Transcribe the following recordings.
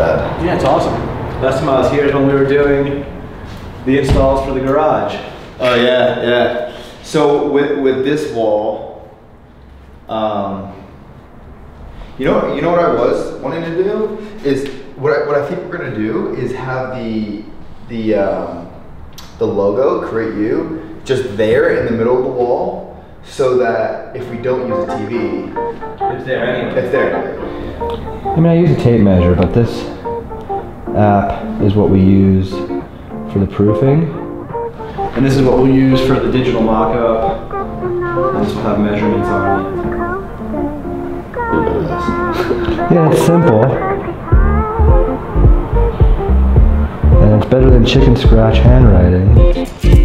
bad. Yeah, it's awesome. Last time I was here is when we were doing the installs for the garage. Oh yeah, yeah. So with with this wall, um, you know, you know what I was wanting to do is what I, what I think we're gonna do is have the the um, the logo create you just there in the middle of the wall, so that if we don't use a TV, It's there anyway. it's there. I mean, I use a tape measure, but this app is what we use for the proofing. And this is what we'll use for the digital mock-up. And this will have measurements on it. Look at this. Yeah, it's simple. And it's better than chicken scratch handwriting.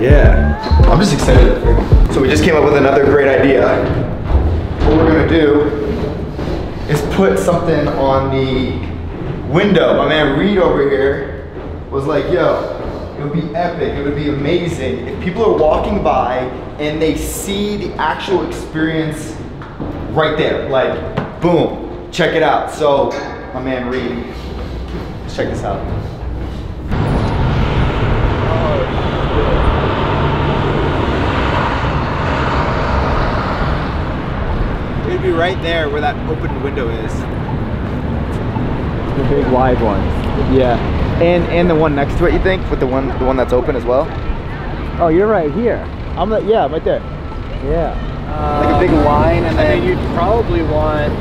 Yeah. I'm just excited. So we just came up with another great idea. What we're gonna do is put something on the window. My man Reed over here was like, yo, it would be epic, it would be amazing if people are walking by and they see the actual experience right there. Like, boom, check it out. So, my man Reed, let's check this out. Be right there where that open window is. The big wide one. Yeah. And and the one next to it, you think, with the one the one that's open as well? Oh, you're right here. I'm the, yeah, right there. Yeah. Like a big line and I then mean, you'd probably want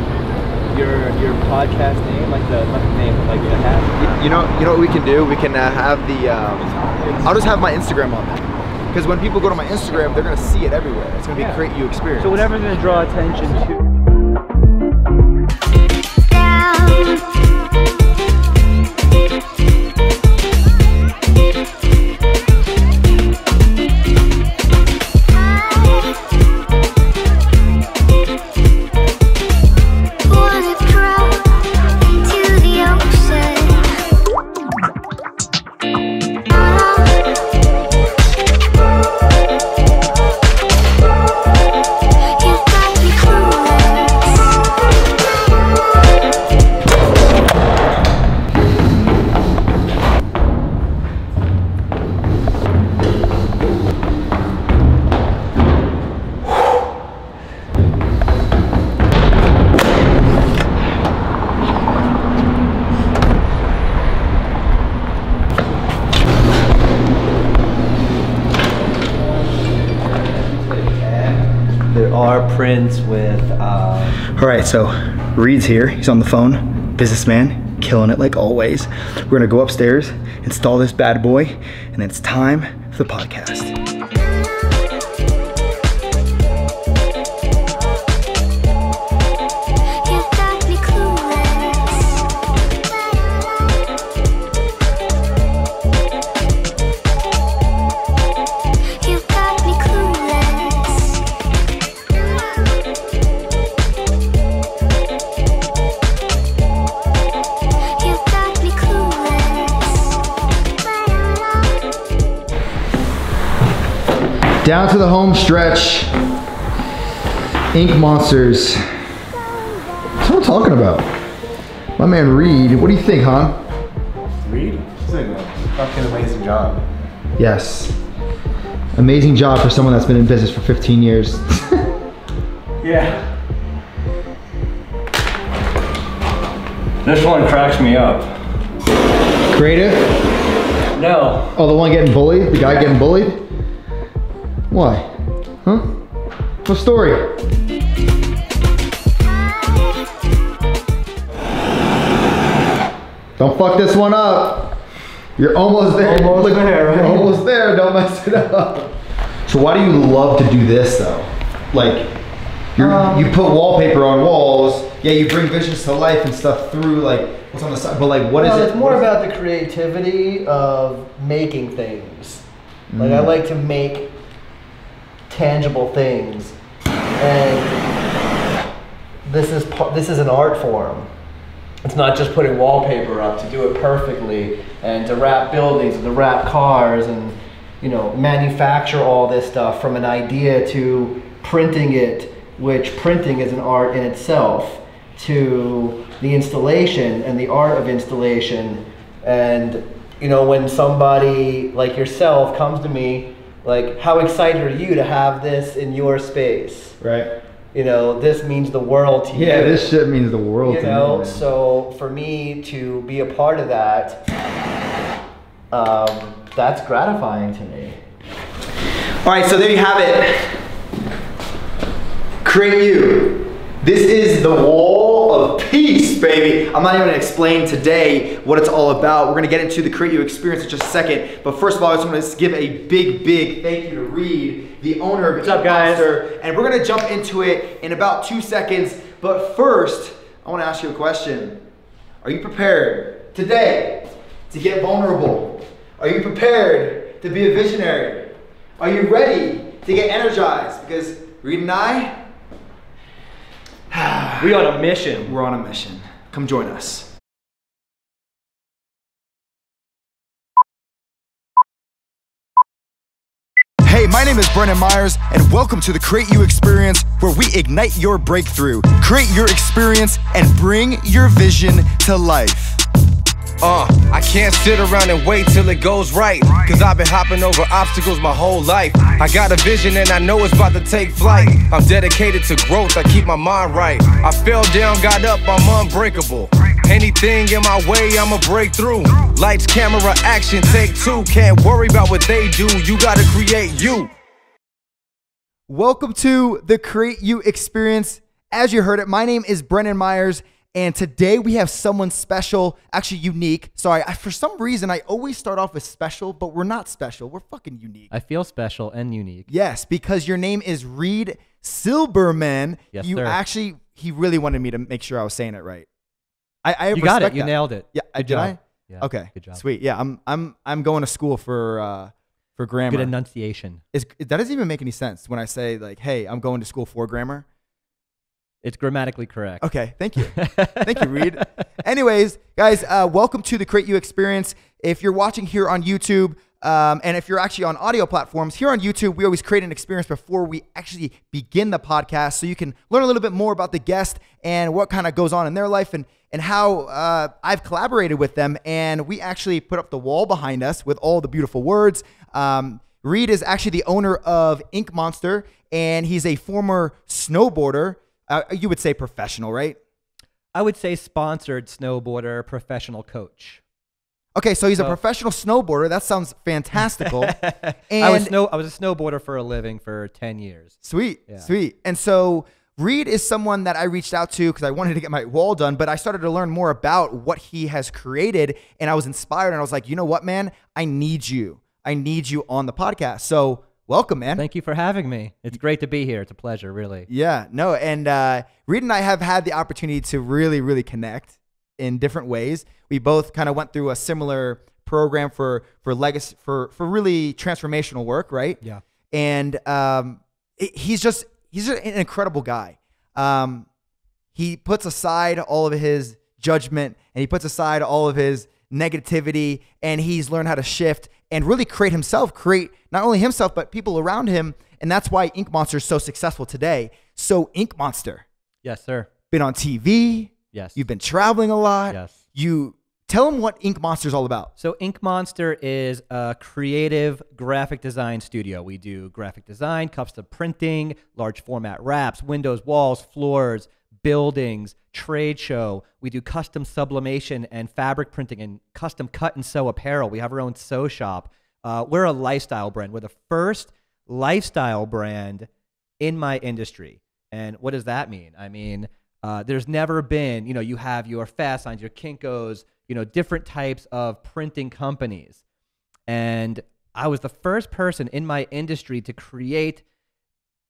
your your podcast name, like the the name, like the hat. you know you know what we can do? We can uh, have the um, I'll just have my Instagram on there. Because when people go to my Instagram, they're gonna see it everywhere. It's gonna be Yeah. a create you experience. So whatever's gonna draw attention to. Ocean. You so Reed's here. He's on the phone. Businessman, killing it like always. We're gonna go upstairs, install this bad boy, and it's time for the podcast. Down to the home stretch. Ink Monsters. That's what I'm talking about. My man Reed, what do you think, hon? Reed? He's doing a fucking amazing job. Yes. Amazing job for someone that's been in business for 15 years. Yeah. This one cracks me up. Creative? No. Oh, the one getting bullied? The guy getting bullied? Why? Huh? What story? Don't fuck this one up. You're almost there. Almost there, right? You're almost there. Don't mess it up. So why do you love to do this though? Like, you're, Um, you put wallpaper on walls. Yeah, you bring visions to life and stuff through like what's on the side. But like, what is well, it? it's more what is- about the creativity of making things. Like I Mm. like to make tangible things. and this is this is an art form. It's not just putting wallpaper up to do it perfectly and to wrap buildings and to wrap cars and you know manufacture all this stuff from an idea to printing it, which printing is an art in itself, to the installation and the art of installation. And you know when somebody like yourself comes to me, like how excited are you to have this in your space? Right. You know this means the world to you Yeah, this shit means the world you to know me. man. so for me to be a part of that um, that's gratifying to me All right, so there you have it. Create you. This is the wall peace, baby. I'm not even gonna explain today what it's all about. We're gonna get into the Create You experience in just a second. But first of all, I just wanna give a big, big thank you to Reed, the owner of What's up, guys? And we're gonna jump into it in about two seconds. But first, I wanna ask you a question. Are you prepared today to get vulnerable? Are you prepared to be a visionary? Are you ready to get energized? Because Reed and I, We on a mission. we're on a mission. Come join us. Hey, my name is Brendan Meyers, and welcome to the Create You Experience, where we ignite your breakthrough, create your experience, and bring your vision to life. Uh, I can't sit around and wait till it goes right. Cause I've been hopping over obstacles my whole life. I got a vision and I know it's about to take flight. I'm dedicated to growth, I keep my mind right. I fell down, got up, I'm unbreakable. Anything in my way, I'ma break through. Lights, camera, action, take two. Can't worry about what they do, you gotta create you. Welcome to the Create You Experience. As you heard it, my name is Brendan Meyers, and today we have someone special, actually unique. Sorry, I, for some reason I always start off with special, but we're not special. We're fucking unique. I feel special and unique. yes, because your name is Reed Silberman. Yes, you sir. actually, he really wanted me to make sure I was saying it right. I, I You got it. respect You nailed it. Yeah, Good did. job. I. Yeah, Okay. Good job. Sweet. Yeah, I'm I'm I'm going to school for uh for grammar. Good enunciation. Is, that doesn't even make any sense when I say like, "Hey, I'm going to school for grammar." It's grammatically correct. Okay, thank you. Thank you, Reed. Anyways, guys, uh, welcome to the Create You Experience. If you're watching here on YouTube, um, and if you're actually on audio platforms, here on YouTube, we always create an experience before we actually begin the podcast so you can learn a little bit more about the guest and what kind of goes on in their life and, and how uh, I've collaborated with them. And we actually put up the wall behind us with all the beautiful words. Um, Reed is actually the owner of Ink Monster, and he's a former snowboarder. Uh, you would say professional, right? I would say sponsored snowboarder, professional coach. Okay, so he's a professional snowboarder. That sounds fantastical. and I was snow. I was a snowboarder for a living for ten years. sweet, Yeah. sweet. And so Reed is someone that I reached out to because I wanted to get my wall done, but I started to learn more about what he has created, and I was inspired. And I was like, you know what, man? I need you. I need you on the podcast. So welcome, man. Thank you for having me. It's great to be here. It's a pleasure, really. Yeah, no, and uh, Reed and I have had the opportunity to really, really connect in different ways. We both kind of went through a similar program for for legacy for for really transformational work, right? Yeah. And um, it- he's just he's just an incredible guy. Um, he puts aside all of his judgment and he puts aside all of his negativity and he's learned how to shift and really create himself, create not only himself but people around him. And that's why Ink Monster is so successful today. So Ink Monster Yes, sir. been on TV. Yes. You've been traveling a lot. Yes. You tell him what Ink Monster is all about. So Ink Monster is a creative graphic design studio. We do graphic design, custom printing, large format wraps, windows, walls, floors, buildings, trade show. We do custom sublimation and fabric printing and custom cut and sew apparel. We have our own sew shop. Uh, we're a lifestyle brand. We're the first lifestyle brand in my industry. And what does that mean? I mean, uh, there's never been, you know, you have your Fast Signs, your Kinkos, you know, different types of printing companies. And I was the first person in my industry to create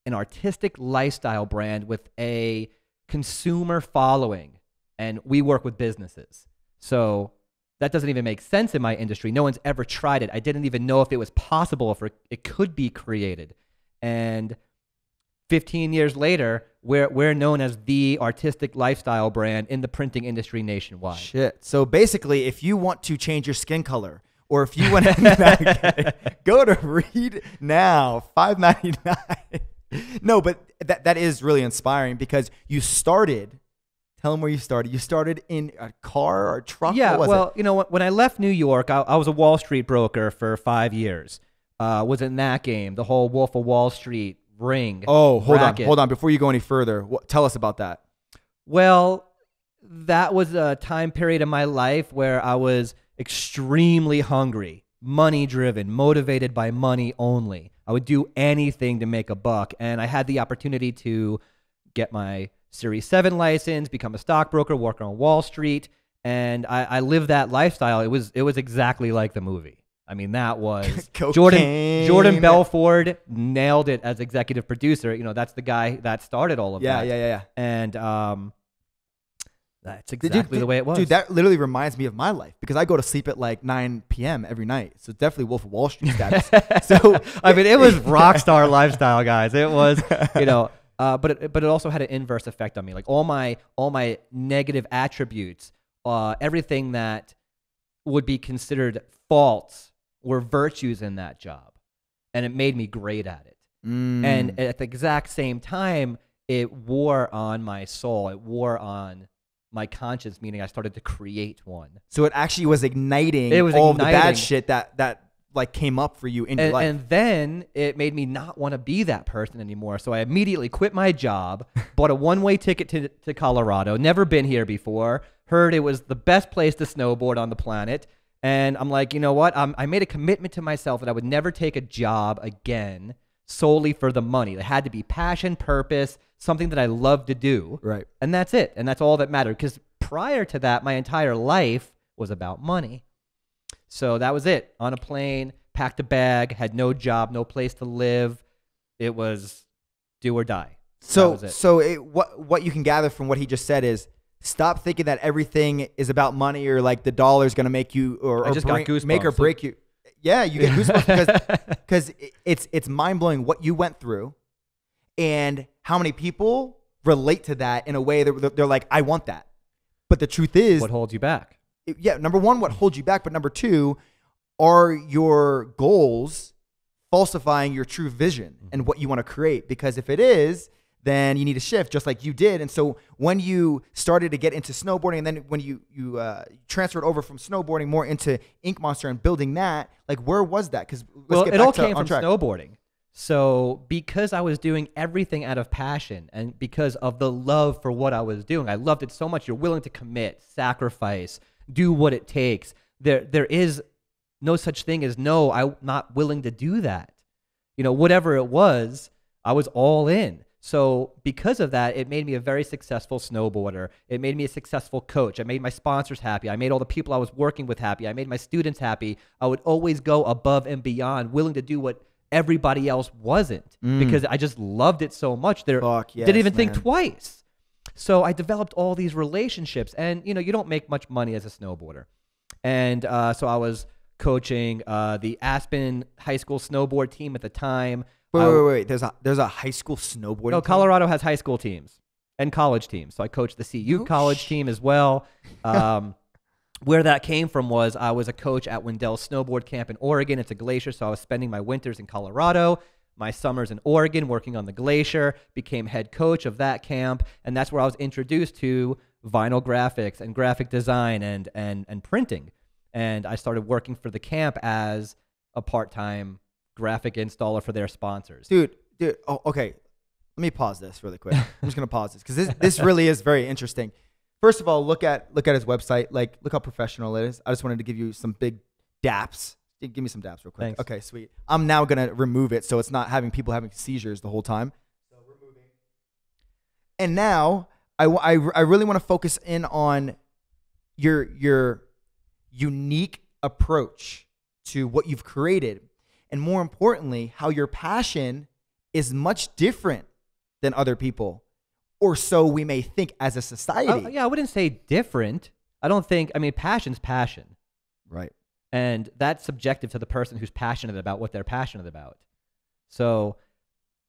an artistic lifestyle brand with a consumer following. And we work with businesses. So that doesn't even make sense in my industry. No one's ever tried it. I didn't even know if it was possible, if it could be created. And 15 years later, we're, we're known as the artistic lifestyle brand in the printing industry nationwide. Shit. So basically, if you want to change your skin color, or if you want to go to Read Now, five ninety nine. No, but that that is really inspiring because you started. Tell them where you started. You started in a car or a truck. Yeah, was well, it? you know, when- when I left New York, I, I was a Wall Street broker for five years. Uh, was in that game, the whole Wolf of Wall Street ring. Oh, hold racket. on, hold on. Before you go any further, what, tell us about that. Well, that was a time period in my life where I was extremely hungry, money driven, motivated by money only. I would do anything to make a buck. And I had the opportunity to get my Series 7 license, become a stockbroker, work on Wall Street. And I, I lived that lifestyle. It was it was exactly like the movie. I mean, that was Jordan. Jordan Belfort nailed it as executive producer. You know, that's the guy that started all of Yeah, that yeah, yeah, yeah. and um, that's exactly dude, the way it was. Dude, that literally reminds me of my life because I go to sleep at like 9 p.m. every night. So definitely Wolf of Wall Street status. so I mean, it was rock star lifestyle, guys. It was, you know, uh, but it, but it also had an inverse effect on me. Like all my all my negative attributes, uh, everything that would be considered faults were virtues in that job, and it made me great at it. Mm. And at the exact same time, it wore on my soul. It wore on my conscience, meaning I started to create one. so it actually was igniting It was all the bad shit that that like came up for you in your life. and then it made me not want to be that person anymore. So I immediately quit my job, bought a one way ticket to, to Colorado, never been here before, heard it was the best place to snowboard on the planet. And I'm like, you know what? i I made a commitment to myself that I would never take a job again solely for the money. It had to be passion, purpose, something that I love to do. right. And that's it. And that's all that mattered. Because prior to that, my entire life was about money. So that was it. On a plane, packed a bag, had no job, no place to live. It was do or die. So it. so it, what what you can gather from what he just said is stop thinking that everything is about money or like the dollar is going to make you or, or just bring- make or break you. Yeah, you get goosebumps because because it's it's mind blowing what you went through, and how many people relate to that in a way that they're like, I want that. But the truth is, What holds you back? it- yeah, number one, what holds you back, but number two, are your goals falsifying your true vision and mm-hmm. what you want to create? Because if it is, then you need to shift, just like you did. And so when you started to get into snowboarding, and then when you you uh, transferred over from snowboarding more into Ink Monster and building that, like where was that? Because well, it all came from snowboarding. So because I was doing everything out of passion and because of the love for what I was doing, I loved it so much. You're willing to commit, sacrifice, do what it takes. There, there is no such thing as no. I'm not willing to do that. You know, whatever it was, I was all in. So because of that, it made me a very successful snowboarder. It made me a successful coach. I made my sponsors happy. I made all the people I was working with happy. I made my students happy. I would always go above and beyond, willing to do what everybody else wasn't because I just loved it so much. There Fuck didn't yes, even think twice. So I developed all these relationships, and you know, you don't make much money as a snowboarder, and uh, so I was coaching uh, the Aspen High School snowboard team at the time. Wait, wait, wait, wait. There's a there's a high school snowboarding. no, team? Colorado has high school teams and college teams. So I coached the CU No college team as well. Um, where that came from was I was a coach at Wendell Snowboard Camp in Oregon. It's a glacier, so I was spending my winters in Colorado, my summers in Oregon, working on the glacier. Became head coach of that camp, and that's where I was introduced to vinyl graphics and graphic design and and and printing. And I started working for the camp as a part-time graphic installer for their sponsors. dude, dude. Oh, okay. Let me pause this really quick. I'm just gonna pause this because this this really is very interesting. First of all, look at look at his website. Like, look how professional it is. I just wanted to give you some big daps. Give me some daps real quick. Thanks. Okay, sweet. I'm now gonna remove it so it's not having people having seizures the whole time. So removing. And now I, I, I really want to focus in on your your unique approach to what you've created and more importantly how your passion is much different than other people or so we may think as a society Uh, yeah, I wouldn't say different. I don't think. I mean, passion's passion, right and that's subjective to the person who's passionate about what they're passionate about. So,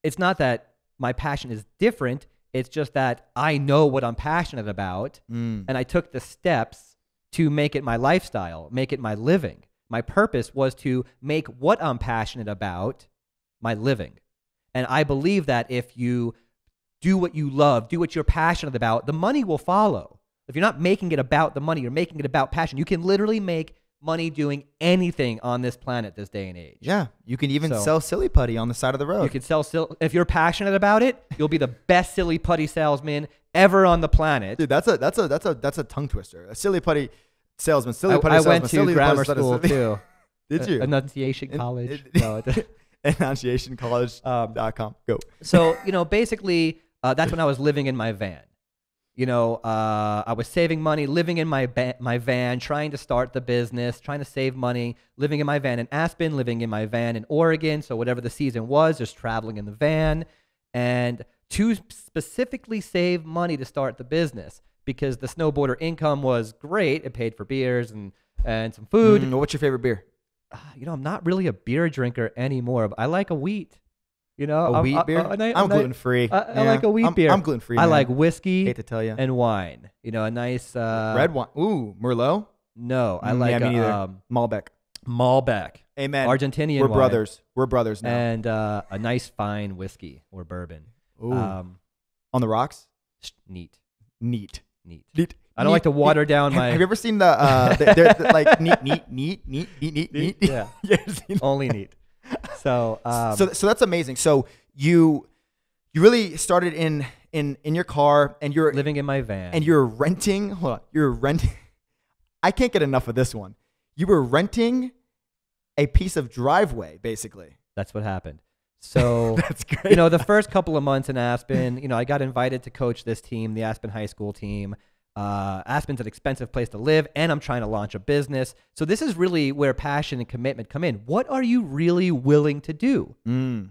it's not that my passion is different. It's just that I know what I'm passionate about, Mm. and I took the steps to make it my lifestyle, make it my living. My purpose was to make what I'm passionate about my living. And I believe that if you do what you love, do what you're passionate about, the money will follow. If you're not making it about the money, you're making it about passion. You can literally make money doing anything on this planet this day and age. Yeah, you can even So- sell silly putty on the side of the road. You can sell if you're passionate about it, you'll be the best silly putty salesman ever on the planet. Dude, that's a that's a that's a that's a tongue twister. A silly putty salesman, silly I, putty I salesman, went to grammar school too. Did you? Annunciation In- College. it- no, Annunciationcollege.com. Go. so you know basically uh, that's when i was living in my van you know uh, i was saving money living in my, ba- my van trying to start the business trying to save money living in my van in aspen living in my van in oregon so whatever the season was just traveling in the van and to specifically save money to start the business because the snowboarder income was great it paid for beers and, and some food Mm, what's your favorite beer? Ah, you know, I'm not really a beer drinker anymore, but I like a wheat. You know, A I'm- wheat I- beer? I- a ni- I'm a gluten free. I, I like a wheat I'm, beer. I'm gluten free. I like whiskey Hate to tell you. and wine. You know, a nice uh, Red wine. Ooh, Merlot. No, I Mm, like yeah, a, um, Malbec. Malbec, Amen. Argentinian We're wine, brothers. We're brothers now. and uh, a nice fine whiskey or bourbon. Ooh. Um, On the rocks. neat, Neat. Neat. Neat. I don't like to water down my- Have you ever seen the uh the, they're- they're like neat neat neat neat neat neat neat? Yeah. You ever seen that? Only neat. So, um, so so that's amazing. So you you really started in in in your car and you're living in my van, and you're renting. Hold on, you're renting. I can't get enough of this one. You were renting a piece of driveway, basically. that's what happened. So That's great. you know, the first couple of months in Aspen, you know, I got invited to coach this team, the Aspen High School team. Uh, Aspen's an expensive place to live, and I'm trying to launch a business. So this is really where passion and commitment come in. What are you really willing to do? Mm.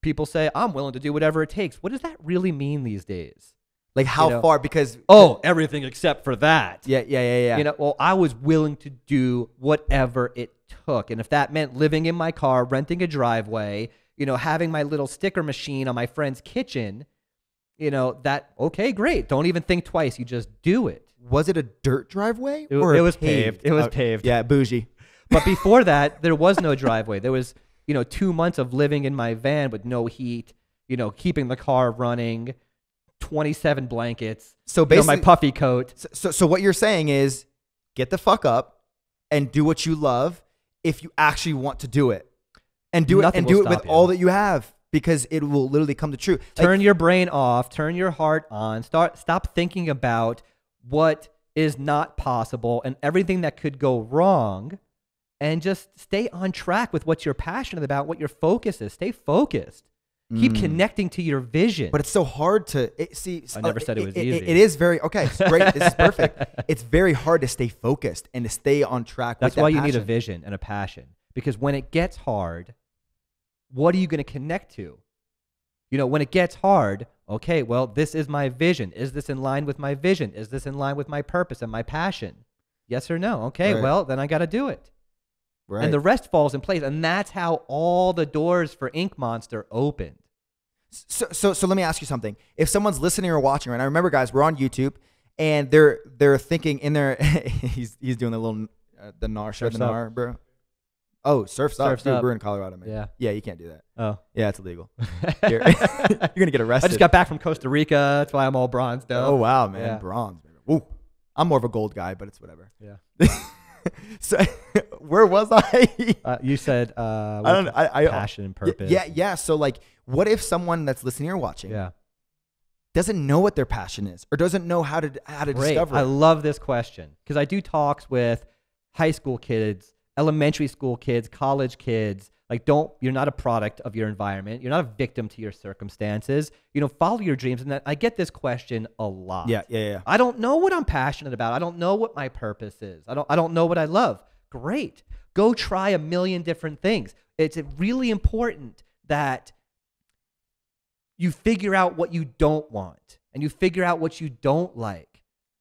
People say I'm willing to do whatever it takes. What does that really mean these days? Like how know. far? Because Oh, everything except for that. yeah, yeah, yeah, yeah. You know, well, I was willing to do whatever it took. And if that meant living in my car, renting a driveway, you know, having my little sticker machine on my friend's kitchen, you know, that, okay, great. Don't even think twice. You just do it. was it a dirt driveway It- or it was paved. It was Oh, paved. Yeah, bougie. But before that, there was no driveway. There was, you know, two months of living in my van with no heat, you know, keeping the car running, 27 blankets, So you know, my puffy coat. so, so so what you're saying is, get the fuck up and do what you love if you actually want to do it, and do Nothing it and do it with you. all that you have because it will literally come to true. Like, turn your brain off turn your heart on start stop thinking about what is not possible and everything that could go wrong and just stay on track with what you're passionate about what your focus is stay focused keep connecting to your vision Mm. but it's so hard to it, see. I never said it was easy. it is very okay. it's great. this is perfect. It's very hard to stay focused and to stay on track. that's with that why you need a vision and a passion because when it gets hard what are you going to connect to you know when it gets hard okay well this is my vision is this in line with my vision is this in line with my purpose and my passion yes or no okay Right. well then i got to do it Right. and the rest falls in place and that's how all the doors for ink monster opened So, so, so let me ask you something. If someone's listening or watching right now, remember, guys, we're on YouTube, and they're they're thinking in their he's he's doing a little uh, the nar show, the nar, bro. Oh, surfs up, Surf's. Up. We're in Colorado, man. Yeah. yeah, you can't do that. oh Yeah, it's illegal. You're, you're gonna get arrested. i just got back from costa rica that's why i'm all bronzed up Oh wow, man, Yeah. bronze. Baby. Woo. I'm more of a gold guy, but it's whatever. yeah so, where was I? uh, you said uh I don't. know. I, I passion and purpose Yeah, yeah. So, like, what if someone that's listening or watching yeah doesn't know what their passion is, or doesn't know how to how to Great. discover I love this question because I do talks with high school kids, elementary school kids, college kids. Like, don't you're not a product of your environment. You're not a victim to your circumstances. You know, follow your dreams. And that, I get this question a lot. Yeah, yeah, yeah. I don't know what I'm passionate about. I don't know what my purpose is. I don't I don't know what I love. Great. Go try a million different things. It's really important that you figure out what you don't want and you figure out what you don't like.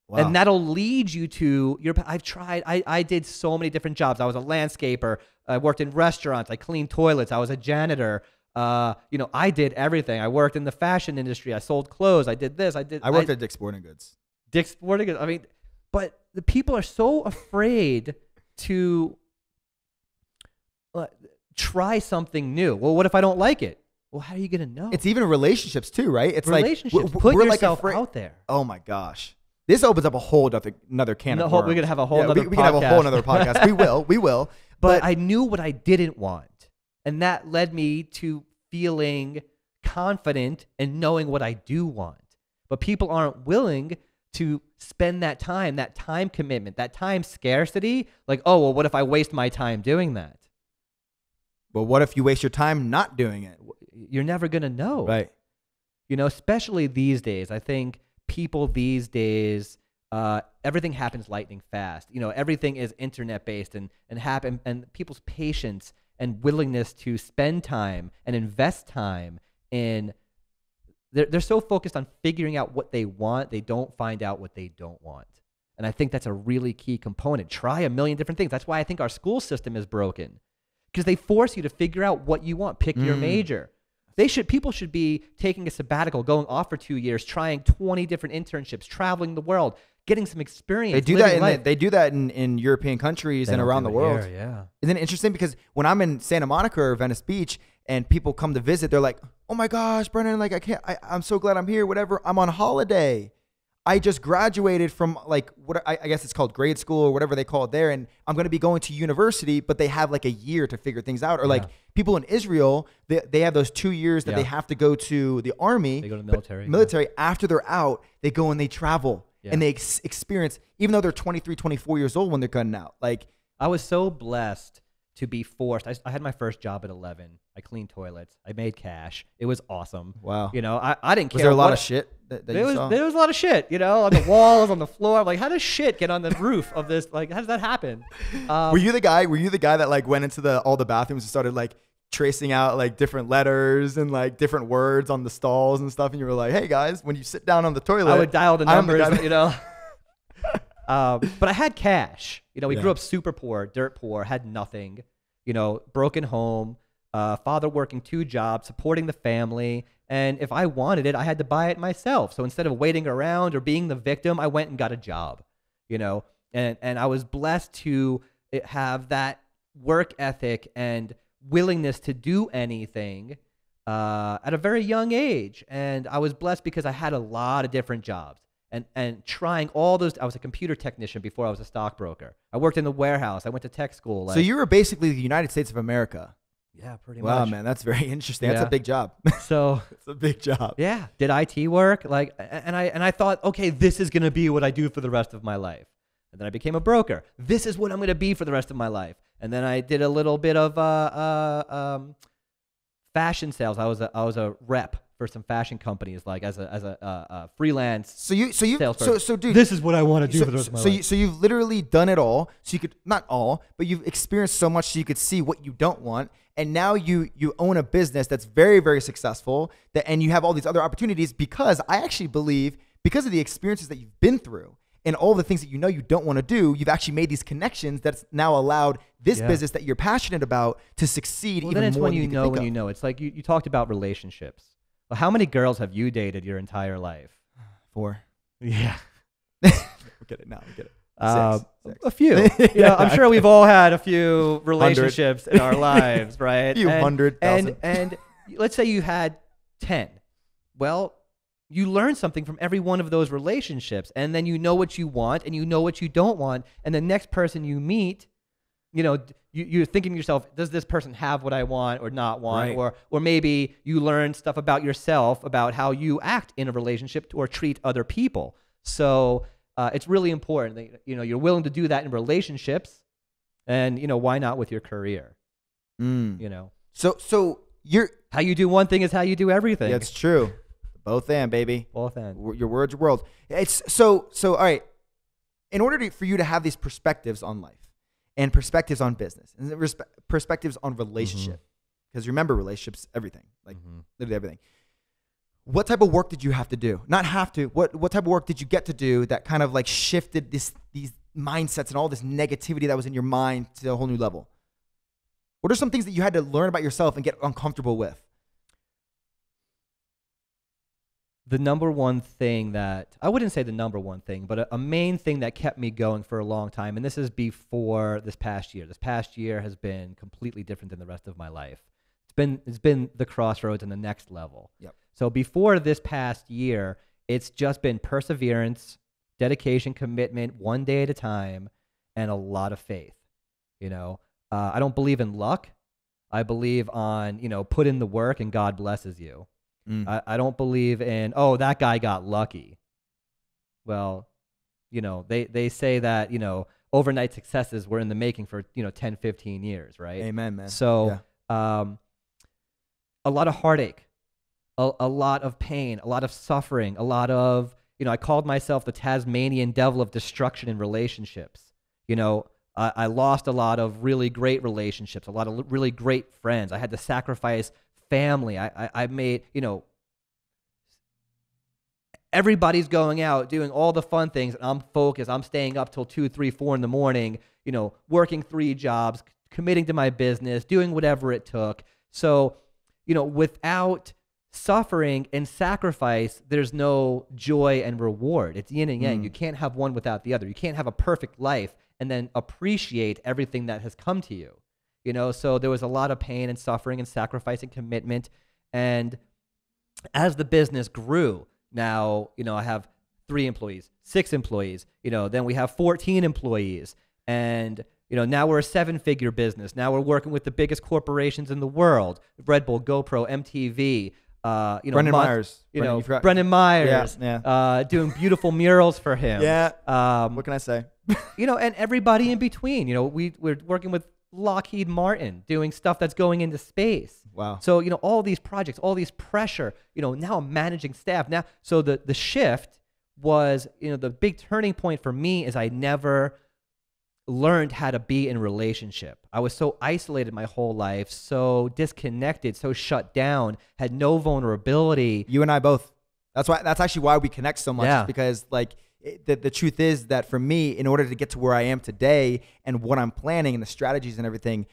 Wow. And that'll lead you to your. I've tried. I, I did so many different jobs. I was a landscaper. I worked in restaurants. I cleaned toilets. I was a janitor. Uh, you know, I did everything. I worked in the fashion industry. I sold clothes. I did this. I did. I worked at Dick's Sporting Goods. Dick's Sporting Goods. I mean, but the people are so afraid to uh, try something new. Well, what if I don't like it? Well, how are you gonna know? It's even relationships too, right? It's relationships. like w- Put we're yourself like afraid- out there. Oh my gosh. This opens up a whole other, another can No, of whole- worms. we're gonna have a whole yeah, we, we can have a whole other podcast. we will. We will. but But, I knew what I didn't want, and that led me to feeling confident and knowing what I do want. But people aren't willing to spend that time, that time commitment, that time scarcity. Like, oh well, what if I waste my time doing that? but what if you waste your time not doing it? You're never gonna know. Right. You know, especially these days. I think people these days, uh, everything happens lightning fast. You know, everything is internet based and and happen and people's patience and willingness to spend time and invest time in they're, they're so focused on figuring out what they want, they don't find out what they don't want. And I think that's a really key component. Try a million different things. That's why I think our school system is broken because they force you to figure out what you want, pick your Mm. major. They should people should be taking a sabbatical, going off for two years, trying twenty different internships, traveling the world, getting some experience. They do that in the, they do that in, in European countries They and around the world. here, yeah. Isn't it interesting? Because when I'm in Santa Monica or Venice Beach and people come to visit, they're like, "Oh my gosh, Brendan! Like I can't. I, I'm so glad I'm here. Whatever. I'm on holiday. I just graduated from like what I, I guess it's called grade school or whatever they call it there, and I'm going to be going to university. But they have like a year to figure things out. Or like people in Israel, they, they have those two years that Yeah. they have to go to the army. They go to the but military, yeah. Military. After they're out, they go and they travel. Yeah. And they ex- experience, even though they're 23, 24 years old when they're cutting out. Like, I was so blessed to be forced. I, I had my first job at 11. I cleaned toilets. I made cash. It was awesome. Wow. You know, I, I didn't care. was there a lot of shit that, that There you was, saw? there was a lot of shit, you know, on the walls, on the floor. I'm like, how does shit get on the roof of this? Like, how does that happen? Um, were you the guy? Were you the guy that like went into the all the bathrooms and started like tracing out like different letters and like different words on the stalls and stuff? And you were like, "Hey guys, when you sit down on the toilet, I would dial the I'm the numbers, you know. um, but I had cash. You know, we Yeah. grew up super poor, dirt poor, had nothing. You know, broken home, uh, father working two jobs, supporting the family. And if I wanted it, I had to buy it myself. So instead of waiting around or being the victim, I went and got a job. You know, and and I was blessed to eh, have that work ethic and willingness to do anything uh, at a very young age. And I was blessed because I had a lot of different jobs and, and trying all those. I was a computer technician before I was a stockbroker. I worked in the warehouse. I went to tech school. so you were basically the United States of America. yeah, pretty Wow, much. man, that's very interesting. That's Yeah. a big job. So it's a big job. yeah, did IT work? Like, and I and I thought, okay, this is gonna be what I do for the rest of my life. And then I became a broker. This is what I'm gonna be for the rest of my life. And then I did a little bit of uh, uh, um, fashion sales. I was a I was a rep for some fashion companies, like as a as a uh, uh, freelance. So you, so you, so salesperson. so dude, this is what I want to do so, for the rest of my so life. you, so you've literally done it all. So you could not all, but you've experienced so much so you could see what you don't want. And now you you own a business that's very very successful. That and you have all these other opportunities because I actually believe because of the experiences that you've been through and all the things that you know you don't want to do, you've actually made these connections that's now allowed this Yeah. business that you're passionate about to succeed well, even then it's more when than you could know when of. you know. It's like you, you talked about relationships. Well, how many girls have you dated your entire life? Four. Yeah. We get it now. We get it. Uh, Six. A few. You know, I'm sure we've all had a few relationships in our lives, right? Few and, hundred And thousand. and let's say you had ten. Well, you learn something from every one of those relationships, and then you know what you want and you know what you don't want, and the next person you meet, you know, you, you're thinking to yourself, does this person have what I want or not want? Right. Or or maybe you learn stuff about yourself about how you act in a relationship or treat other people. So uh, it's really important that you know you're willing to do that in relationships, and you know why not with your career? Mm. You know So so you're how you do one thing is how you do everything. That's true. Both and baby. both ends. W- Your words, world. It's so so. All right. In order to, for you to have these perspectives on life and perspectives on business and respe- perspectives on relationship, mm-hmm. because remember, relationships, everything, like mm-hmm. literally everything. What type of work did you have to do? Not have to. What what type of work did you get to do that kind of like shifted this these mindsets and all this negativity that was in your mind to a whole new level? What are some things that you had to learn about yourself and get uncomfortable with? The number one thing that I wouldn't say the number one thing, but a, a main thing that kept me going for a long time, and this is before this past year. This past year has been completely different than the rest of my life. It's been it's been the crossroads and the next level. Yep. So before this past year, it's just been perseverance, dedication, commitment, one day at a time, and a lot of faith. You know, uh, I don't believe in luck. I believe on you know put in the work and God blesses you. Mm. I, I don't believe in oh that guy got lucky. Well, you know they they say that you know overnight successes were in the making for you know 10 15 years right Amen, man. so um, a lot of heartache, a, a lot of pain, a lot of suffering, a lot of, you know, I called myself the Tasmanian devil of destruction in relationships. You know, I, I lost a lot of really great relationships, a lot of really great friends. I had to sacrifice family. I, I, I made, you know, everybody's going out doing all the fun things and i'm focused. I'm staying up till two three four in the morning you know working three jobs committing to my business doing whatever it took. So you know without suffering and sacrifice there's no joy and reward. It's yin and yang. Mm. You can't have one without the other. You can't have a perfect life and then appreciate everything that has come to you you know so there was a lot of pain and suffering and sacrifice and commitment and as the business grew, now, you know, I have three employees, six employees, you know, then we have 14 employees. And, you know, now we're a seven figure business. Now we're working with the biggest corporations in the world Red Bull, GoPro, MTV. Uh, you know, Brendan Mon- Meyers. You Brendan, know, you Brendan Meyers. yeah. Uh, doing beautiful murals for him. Yeah. Um, What can I say? you know, and everybody in between. You know, we we're working with Lockheed Martin, doing stuff that's going into space. Wow. So you know, all these projects, all these pressure. You know, now I'm managing staff. Now, so the the shift was, you know, the big turning point for me is I never learned how to be in relationship. I was so isolated my whole life, so disconnected, so shut down, had no vulnerability. You and I both. That's why. That's actually why we connect so much. Yeah. Because like it, the the truth is that for me, in order to get to where I am today and what I'm planning and the strategies and everything,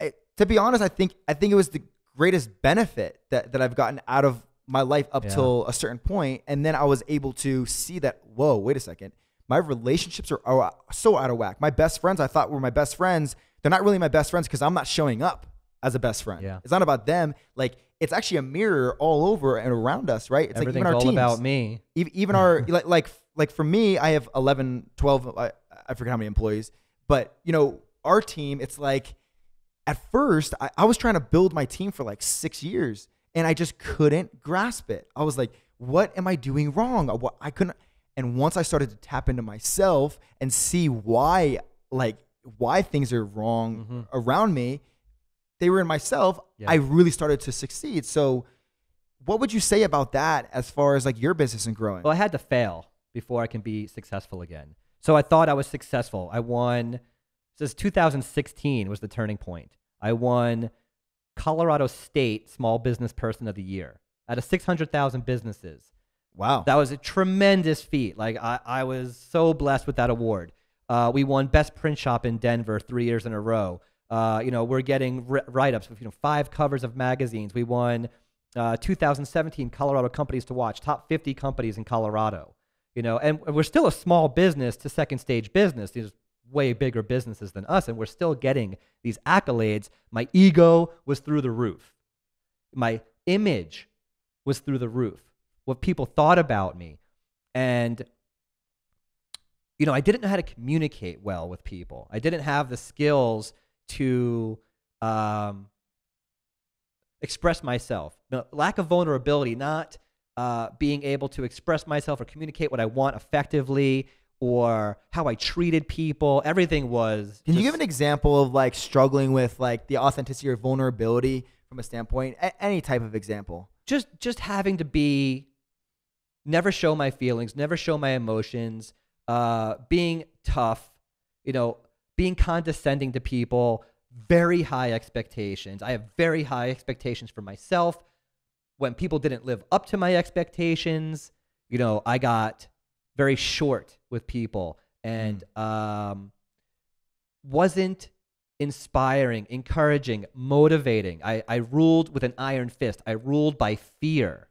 it, to be honest, I think I think it was the greatest benefit that that I've gotten out of my life up Yeah. till a certain point, and then I was able to see that. Whoa, wait a second. My relationships are, are so out of whack. My best friends, I thought were my best friends. They're not really my best friends because I'm not showing up as a best friend. Yeah. It's not about them. Like it's actually a mirror all over and around us, right? It's Everything's like even our all teams. about me. Ev- Even our like like like for me, I have 11, 12, I, I forget how many employees, but you know, our team, it's like at first I, I was trying to build my team for like six years and I just couldn't grasp it. I was like, what am I doing wrong? I, what- I couldn't. And once I started to tap into myself and see why, like, why things are wrong mm-hmm. around me, they were in myself. Yeah. I really started to succeed. So, what would you say about that as far as like your business and growing? Well, I had to fail before I can be successful again. So I thought I was successful. I won. This 2016 was the turning point. I won Colorado State Small Business Person of the Year out of 600,000 businesses. wow. That was a tremendous feat. Like I, I was so blessed with that award. Uh, we won Best Print Shop in Denver three years in a row. Uh, you know, we're getting ri- write-ups with you know five covers of magazines. We won uh, 2017 Colorado Companies to Watch, top 50 companies in Colorado. You know, and we're still a small business to second stage business. These way bigger businesses than us, and we're still getting these accolades. My ego was through the roof. My image was through the roof. What people thought about me, and you know, I didn't know how to communicate well with people. I didn't have the skills to um, express myself. Lack of vulnerability, not uh, being able to express myself or communicate what I want effectively, or how I treated people. Everything was. Can you give an example of like struggling with like the authenticity or vulnerability from a standpoint? A- any type of example. just just having to be never show my feelings never show my emotions uh being tough you know being condescending to people very high expectations i have very high expectations for myself when people didn't live up to my expectations you know i got very short with people and um wasn't inspiring, encouraging, motivating. I, I ruled with an iron fist. I ruled by fear.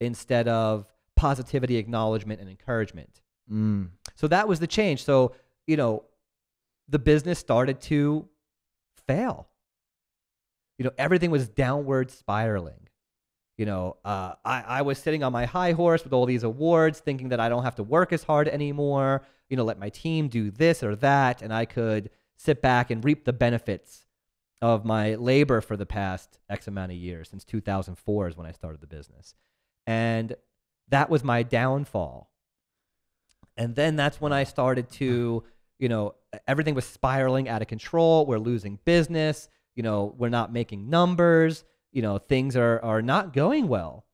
instead of positivity, acknowledgement, and encouragement. Mm. So that was the change. So, you know, the business started to fail. You know, everything was downward spiraling. You know, uh, I, I was sitting on my high horse with all these awards, thinking that I don't have to work as hard anymore, you know, let my team do this or that, and I could sit back and reap the benefits of my labor for the past X amount of years. Since 2004 is when I started the business. And that was my downfall. And then that's when I started to, you know, everything was spiraling out of control. We're losing business. You know, we're not making numbers. You know, things are, are not going well.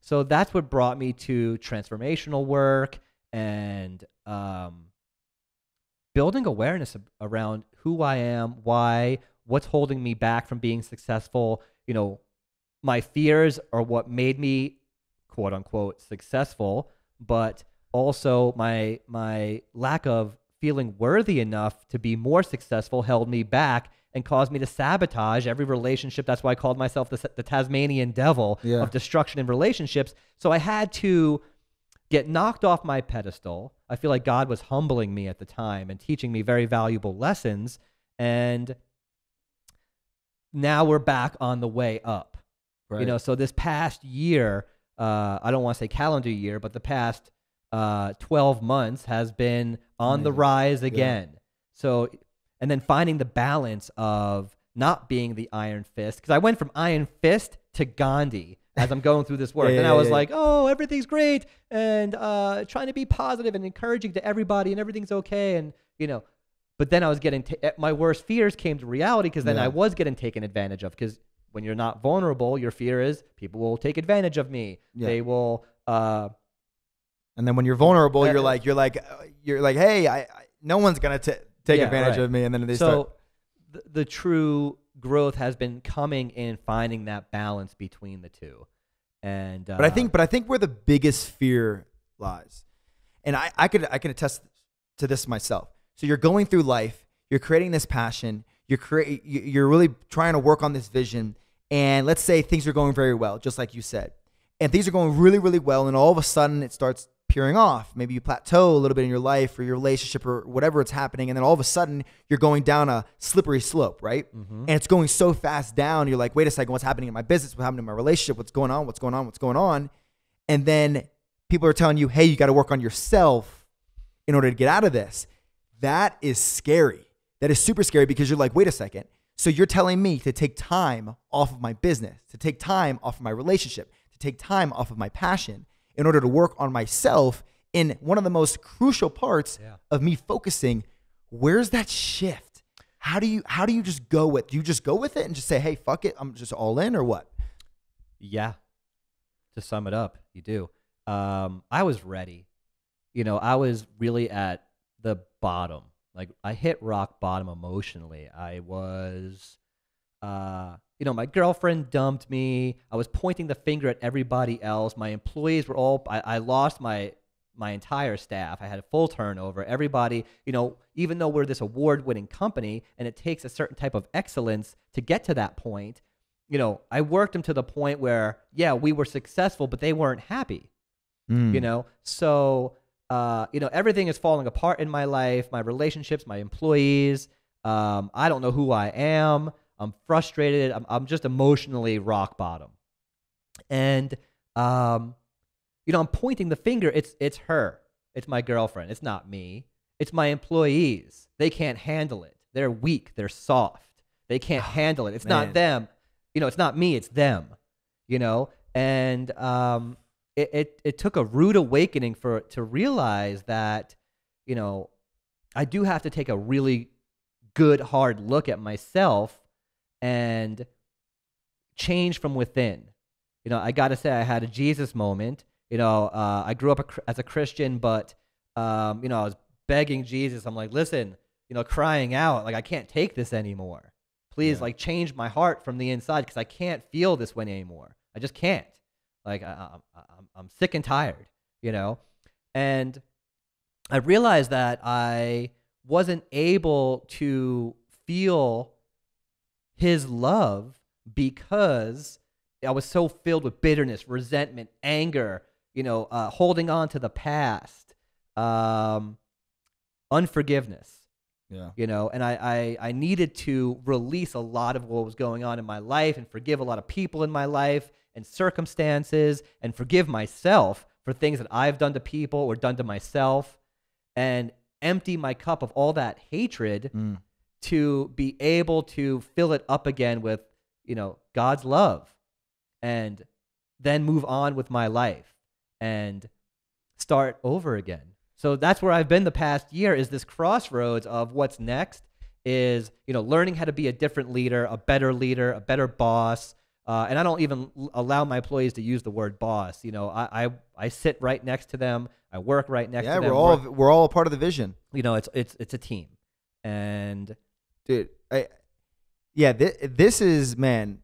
So that's what brought me to transformational work and um, building awareness around who I am, why, what's holding me back from being successful. You know, my fears are what made me quote unquote successful, but also my my lack of feeling worthy enough to be more successful held me back and caused me to sabotage every relationship. That's why I called myself the, the Tasmanian devil Yeah. of destruction in relationships. So I had to get knocked off my pedestal. I feel like God was humbling me at the time and teaching me very valuable lessons. And now we're back on the way up. You know, so this past year, uh, I don't want to say calendar year, but the past uh, 12 months has been on the rise again. So, and then finding the balance of not being the iron fist, because I went from iron fist to Gandhi as I'm going through this work. Yeah, and I was yeah. like, oh, everything's great, and uh, trying to be positive and encouraging to everybody, and everything's okay. And, you know, but then I was getting, ta- my worst fears came to reality because then. I was getting taken advantage of. Because when you're not vulnerable, your fear is people will take advantage of me. They will, uh, And then when you're vulnerable, Uh, you're like, you're like, uh, you're like, hey, I, I no one's gonna t- take Yeah, advantage right. of me. And then they so start. the, the true growth has been coming in finding that balance between the two. And uh, But I think, but I think where the biggest fear lies, and I, I could, I can attest to this myself. So you're going through life, you're creating this passion, you're create, you- you're really trying to work on this vision, and let's say things are going very well, just like you said, and things are going really, really well, and all of a sudden it starts peering off. Maybe you plateau a little bit in your life or your relationship or whatever it's happening, and then all of a sudden you're going down a slippery slope, right? Mm-hmm. And it's going so fast down. You're like, wait a second, what's happening in my business? What's happening in my relationship? What's going on? What's going on? What's going on? And then people are telling you, hey, you got to work on yourself in order to get out of this. That is scary. That is super scary because you're like, wait a second. So you're telling me to take time off of my business, to take time off of my relationship, to take time off of my passion in order to work on myself in one of the most crucial parts Yeah. of me focusing. Where's that shift? How do you how do you just go with do you just go with it and just say, hey, fuck it, I'm just all in or what? Yeah. To sum it up, you do. Um, I was ready. You know, I was really at the bottom. Like I hit rock bottom emotionally. I was uh, you know, my girlfriend dumped me. I was pointing the finger at everybody else. My employees were all I, I lost my my entire staff. I had a full turnover. Everybody, you know, even though we're this award-winning company and it takes a certain type of excellence to get to that point, you know, I worked them to the point where, yeah, we were successful, but they weren't happy. You know, so uh, you know, everything is falling apart in my life, my relationships, my employees. Um, I don't know who I am. I'm frustrated. I'm, I'm just emotionally rock bottom. And um, you know, I'm pointing the finger. It's it's her. It's my girlfriend. It's not me. It's my employees. They can't handle it. They're weak. They're soft. They can't handle it. It's man. not them. You know, it's not me. It's them. You know, and um, it, it it took a rude awakening for to realize that, you know, I do have to take a really good hard look at myself and change from within. You know, I got to say, I had a Jesus moment. You know, uh, I grew up a, as a Christian, but um, you know, I was begging Jesus. I'm like, listen, you know, crying out, like I can't take this anymore. Please, like, change my heart from the inside because I can't feel this way anymore. I just can't. Like, I, I, I'm, I'm sick and tired. You know, and I realized that I wasn't able to feel his love because I was so filled with bitterness, resentment, anger, you know, uh, holding on to the past, um, unforgiveness Yeah. you know and I, I i needed to release a lot of what was going on in my life and forgive a lot of people in my life and circumstances and forgive myself for things that i've done to people or done to myself and empty my cup of all that hatred Mm. To be able to fill it up again with you know god's love and then move on with my life and start over again. So that's where I've been the past year is this crossroads of what's next is, you know, learning how to be a different leader, a better leader, a better boss. Uh, and I don't even allow my employees to use the word boss. You know, I, I, I sit right next to them. I work right next Yeah, to them. we're all We're- we're all a part of the vision. you know, it's, it's, it's a team. And dude I, yeah th- this is man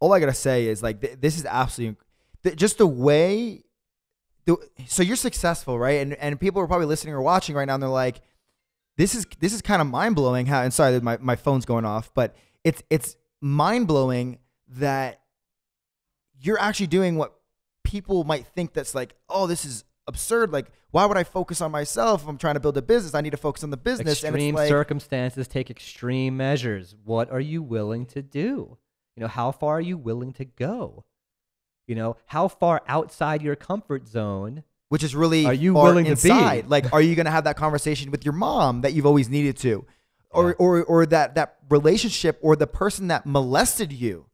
all i gotta say is like th- this is absolutely th- just the way the, so you're successful right? And and people are probably listening or watching right now and they're like this is this is kind of mind-blowing how and sorry my, my phone's going off but it's it's mind-blowing that you're actually doing what people might think that's like oh this is absurd like why would i focus on myself if i'm trying to build a business i need to focus on the business extreme like circumstances take extreme measures. What are you willing to do? You know, how far are you willing to go? You know, how far outside your comfort zone? which is really Are you willing to be? inside. Like, are you going to have that conversation with your mom that you've always needed to, or Yeah. or or that that relationship or the person that molested you?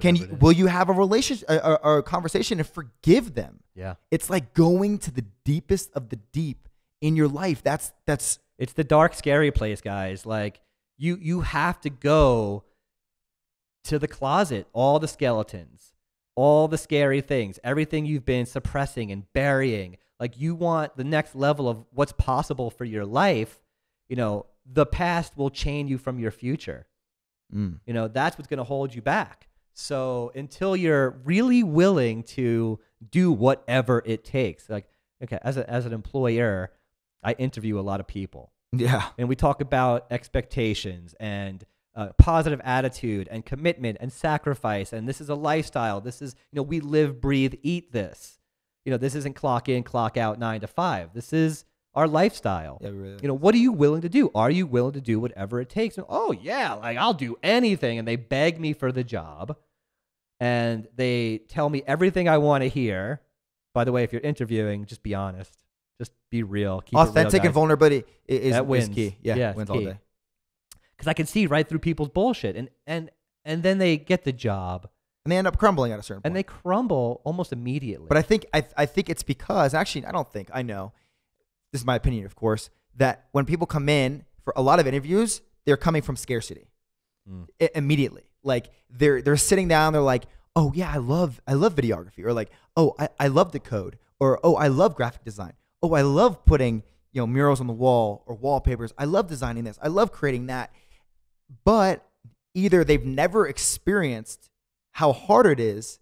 Can you Whatever it is. will you have a relationship or, or a conversation and forgive them? Yeah. It's like going to the deepest of the deep in your life. That's that's It's the dark, scary place, guys. Like you, you have to go to the closet, all the skeletons, all the scary things, everything you've been suppressing and burying. Like you want the next level of what's possible for your life. You know, the past will chain you from your future. Mm. You know, that's what's going to hold you back. So until you're really willing to do whatever it takes, like, okay, as, a, as an employer, I interview a lot of people. Yeah. and we talk about expectations and uh, positive attitude and commitment and sacrifice and this is a lifestyle. This is you know we live breathe eat this. You know this isn't clock in clock out nine to five. This is our lifestyle. Yeah, really you know what are you willing to do? Are you willing to do whatever it takes? And, oh yeah like i'll do anything. And they beg me for the job and they tell me everything i want to hear by the way if you're interviewing just be honest just be real keep it real, Authentic and vulnerability is, That is key. Yeah, Yeah, wins all day. because I can see right through people's bullshit, and and and then they get the job, And they end up crumbling at a certain point. and they crumble almost immediately. But I think I, I think it's because actually I don't think I know. This is my opinion, of course, that when people come in for a lot of interviews, they're coming from scarcity Mm. I- immediately. Like they're they're sitting down, they're like, oh yeah, I love I love videography, or like, oh I, I love the code, or oh I love graphic design, oh I love putting you know murals on the wall or wallpapers. I love designing this. I love creating that. But either they've never experienced how hard it is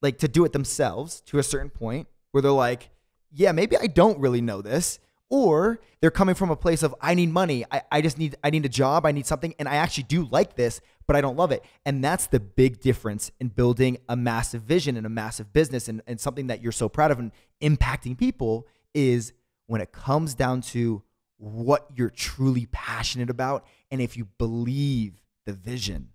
like to do it themselves to a certain point where they're like, yeah, maybe I don't really know this. Or they're coming from a place of I need money. I, I just need I need a job. I need something. And I actually do like this, but I don't love it. And that's the big difference in building a massive vision and a massive business and, and something that you're so proud of and impacting people is when it comes down to what you're truly passionate about and if you believe the vision.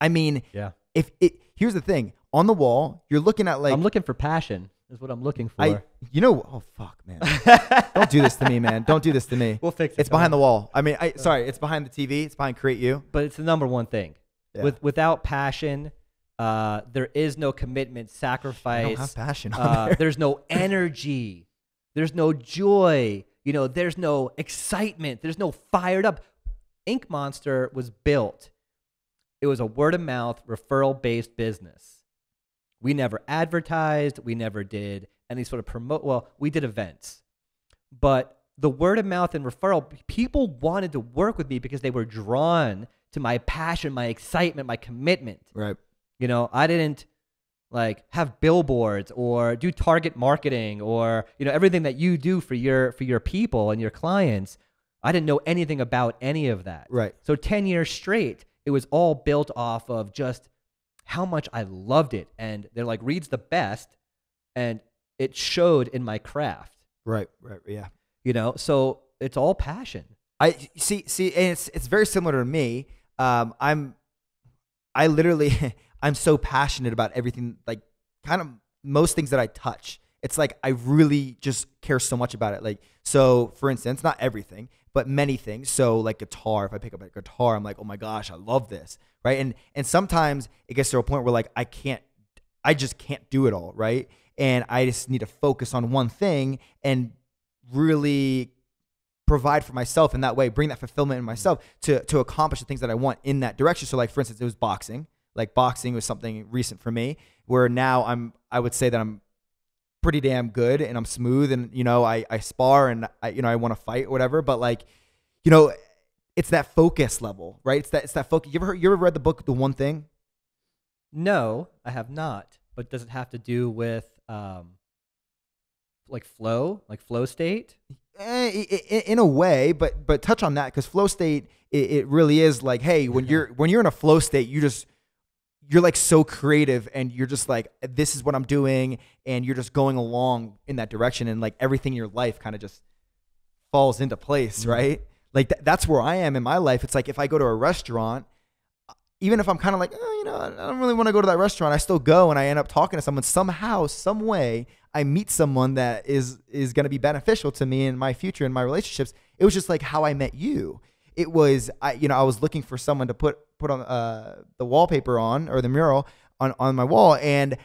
I mean, yeah, if it here's the thing on the wall you're looking at like I'm looking for passion. Is what I'm looking for. I you know oh fuck man don't do this to me man don't do this to me We'll fix it, it's don't behind the wall I mean I sorry it's behind the TV it's behind CreateU but it's the number one thing. Yeah. With without passion, uh, there is no commitment, I safondon't have passion on uh, there. there's no energy. There's no joy. You know, there's no excitement. There's no fired up. Ink Monster was built. It was a word of mouth referral based business. We never advertised. We never did any sort of promote. Well, we did events, but the word of mouth and referral, people wanted to work with me because they were drawn to my passion, my excitement, my commitment. right You know, I didn't like have billboards or do target marketing or you know everything that you do for your for your people and your clients. I didn't know anything about any of that. Right. So 10 years straight, it was all built off of just how much I loved it. And they're like, Reed's the best. And it showed in my craft, Right, right, yeah. you know? So it's all passion. I see, see, and it's it's very similar to me. Um, I'm, I literally, I'm so passionate about everything, like kind of most things that I touch. It's like I really just care so much about it. Like, so for instance, not everything, but many things. So like guitar, if I pick up a guitar, I'm like, oh my gosh, I love this, right? And and sometimes it gets to a point where like I can't, I just can't do it all, right? And I just need to focus on one thing and really provide for myself in that way, bring that fulfillment in mm-hmm. myself to to accomplish the things that I want in that direction. So like for instance, it was boxing. Like boxing was something recent for me where now I'm I would say that I'm pretty damn good and I'm smooth and you know I I spar and I you know I want to fight or whatever, but like you know it's that focus level, right? It's that it's that focus. You ever heard, you ever read the book The One Thing? No, I have not. But does it have to do with um, like flow, like flow state? Eh, in a way, but but touch on that because flow state it, it really is like, hey, when you're when you're in a flow state, you just you're like so creative and you're just like this is what I'm doing and you're just going along in that direction and like everything in your life kind of just falls into place, mm-hmm. right? Like th- that's where I am in my life. It's like if I go to a restaurant, uh, even if I'm kind of like, oh, you know, I don't really want to go to that restaurant, I still go and I end up talking to someone somehow, some way. I meet someone that is is going to be beneficial to me in my future in my relationships. It was just like how I met you. It was I, you know, I was looking for someone to put put on uh, the wallpaper on or the mural on on my wall, and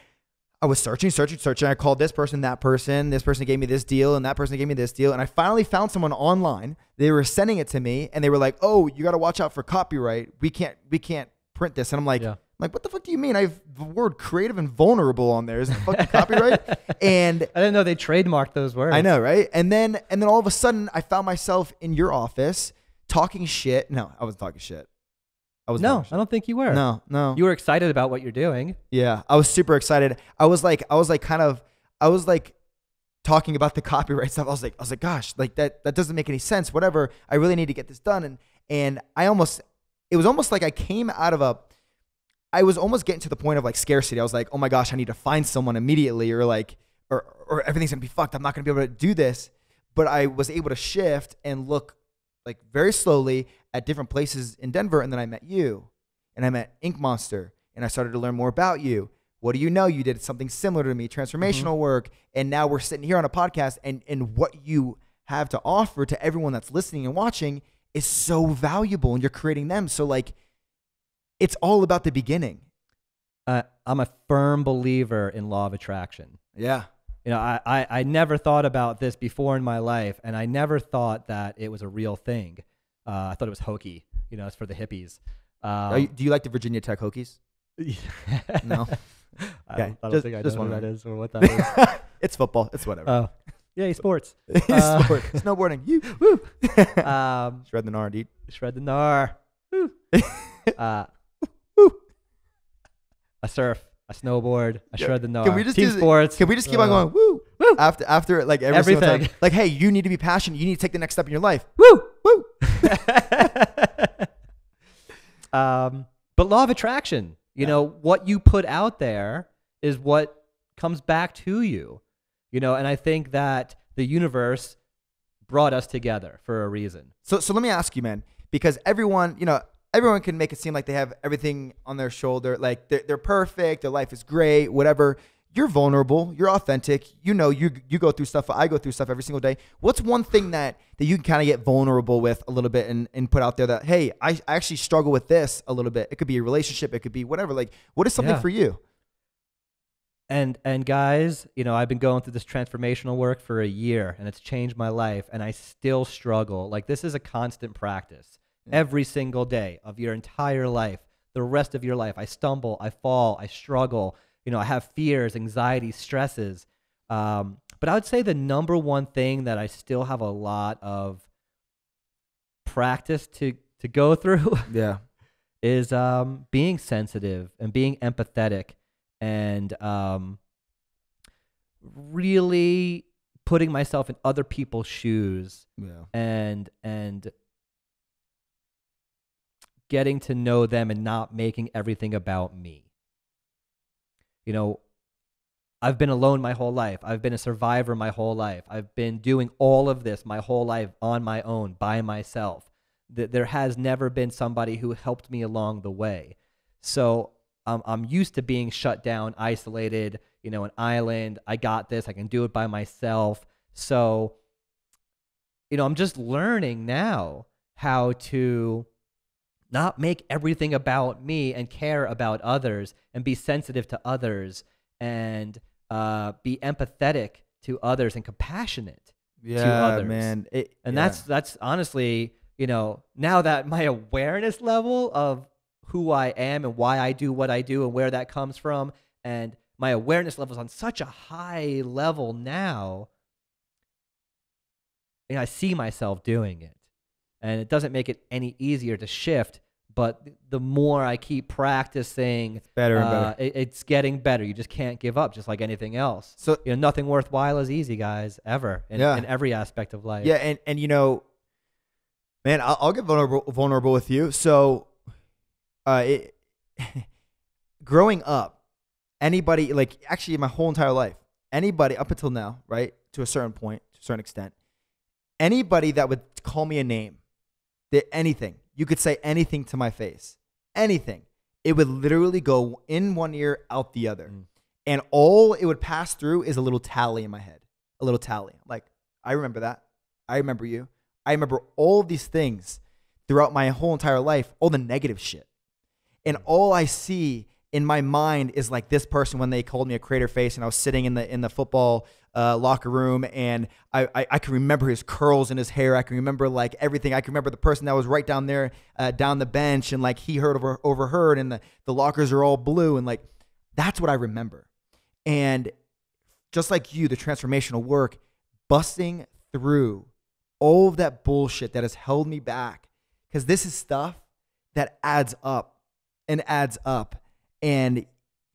I was searching, searching, searching. I called this person, that person. This person gave me this deal, and that person gave me this deal. And I finally found someone online. They were sending it to me, and they were like, "Oh, you got to watch out for copyright. We can't, we can't print this." And I'm like, Yeah. I'm like, what the fuck do you mean? I have the word creative and vulnerable on there. Is it fucking copyright? and I didn't know they trademarked those words. I know, right? And then, and then all of a sudden, I found myself in your office talking shit. No, I wasn't talking shit. I was No, I don't think you were. No, no. You were excited about what you're doing. Yeah, I was super excited. I was like, I was like, kind of, I was like, talking about the copyright stuff. I was like, I was like, gosh, like that, that doesn't make any sense. Whatever. I really need to get this done. And and I almost, it was almost like I came out of a, I was almost getting to the point of like scarcity. I was like, oh my gosh, I need to find someone immediately, or like, or or everything's gonna be fucked. I'm not gonna be able to do this. But I was able to shift and look like very slowly at different places in Denver, and then I met you, and I met Ink Monster, and I started to learn more about you. What do you know? You did something similar to me, transformational work, and now we're sitting here on a podcast, and and what you have to offer to everyone that's listening and watching is so valuable, and you're creating them. So like, it's all about the beginning. Uh, I'm a firm believer in law of attraction. Yeah. You know, I, I, I never thought about this before in my life, and I never thought that it was a real thing. Uh, I thought it was hokey. You know, it's for the hippies. Um, you- do you like the Virginia Tech Hokies? No. I Okay, don't, I don't just- think I just know who that is or what that is. it's football. It's whatever. oh, yay, sports. Uh, Sport. Snowboarding. You. Woo. Um, Shred the gnar, dude. shred the gnar. Woo. Uh, I surf. I snowboard. I shred the gnar. Can we just Team do sports? Can we just keep on Uh, going? Woo. Woo. After after like every single Everything. time. Like, hey, you need to be passionate. You need to take the next step in your life. Woo! Woo. um, but law of attraction, you know, what you put out there is what comes back to you, you know, and I think that the universe brought us together for a reason. So so let me ask you, man, because everyone, you know, everyone can make it seem like they have everything on their shoulder, like they're, they're perfect, their life is great, whatever. You're vulnerable, you're authentic. You know, you you go through stuff. I go through stuff every single day. What's one thing that that you can kind of get vulnerable with a little bit and, and put out there that hey, I, I actually struggle with this a little bit. It could be a relationship, it could be whatever. Like, what is something Yeah. for you? And and guys, you know, I've been going through this transformational work for a year and it's changed my life and I still struggle. Like this is a constant practice. Every single day of your entire life, the rest of your life. I stumble, I fall, I struggle. You know, I have fears, anxieties, stresses. Um, but I would say the number one thing that I still have a lot of practice to to go through Yeah. is um, being sensitive and being empathetic and um, really putting myself in other people's shoes Yeah. and and getting to know them and not making everything about me You know, I've been alone my whole life. I've been a survivor my whole life. I've been doing all of this my whole life on my own, by myself. Th- There has never been somebody who helped me along the way. So um, I'm used to being shut down, isolated, you know, an island. I got this. I can do it by myself. So, you know, I'm just learning now how to not make everything about me and care about others and be sensitive to others and uh, be empathetic to others and compassionate to Yeah, others. man. It, And yeah. that's that's honestly, you know, now that my awareness level of who I am and why I do what I do and where that comes from, and my awareness level is on such a high level now, and I see myself doing it. And it doesn't make it any easier to shift, but the more I keep practicing, better and uh, better. it- it's getting better. You just can't give up, just like anything else. So- you know, nothing worthwhile is easy, guys, ever in, Yeah. in every aspect of life. Yeah, and and you know, man, I'll, I'll get vulnerable vulnerable with you. So, uh, it, growing up, anybody like actually my whole entire life, anybody up until now, right, to a certain point, to a certain extent, anybody that would call me a name, that anything you could say anything to my face, anything, it would literally go in one ear, out the other, mm. and all it would pass through is a little tally in my head, a little tally. Like I remember that. I remember you. I remember all these things throughout my whole entire life, all the negative shit. And mm. all I see in my mind is like this person when they called me a crater face and I was sitting in the in the football uh, locker room and I, I I can remember his curls in his hair. I can remember like everything. I can remember the person that was right down there uh, down the bench and like he heard over overheard and the, the lockers are all blue and like that's what I remember. And just like you, the transformational work, busting through all of that bullshit that has held me back. Because this is stuff that adds up and adds up. And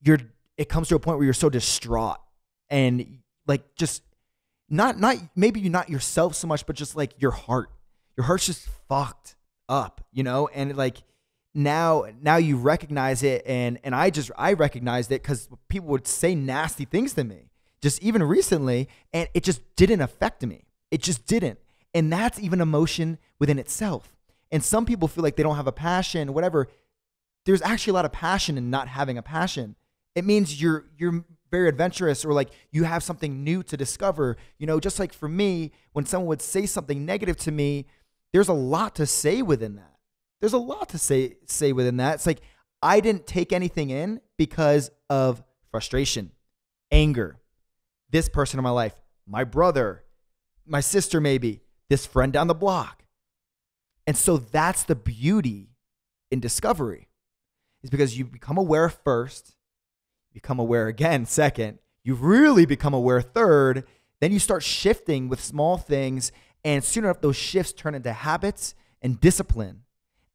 you're it comes to a point where you're so distraught and like just not not maybe you're not yourself so much, but just like your heart. Your heart's just fucked up, you know? And like now now you recognize it and and I just I recognized it because people would say nasty things to me just even recently and it just didn't affect me. It just didn't. And that's even emotion within itself. And some people feel like they don't have a passion, whatever. There's actually a lot of passion in not having a passion. It means you're you're very adventurous or like you have something new to discover. You know, just like for me, when someone would say something negative to me, there's a lot to say within that. There's a lot to say say within that. It's like I didn't take anything in because of frustration, anger, this person in my life, my brother, my sister, maybe, this friend down the block. And so that's the beauty in discovery, is because you become aware first, become aware again second, you really become aware third, then you start shifting with small things, and soon enough, those shifts turn into habits and discipline,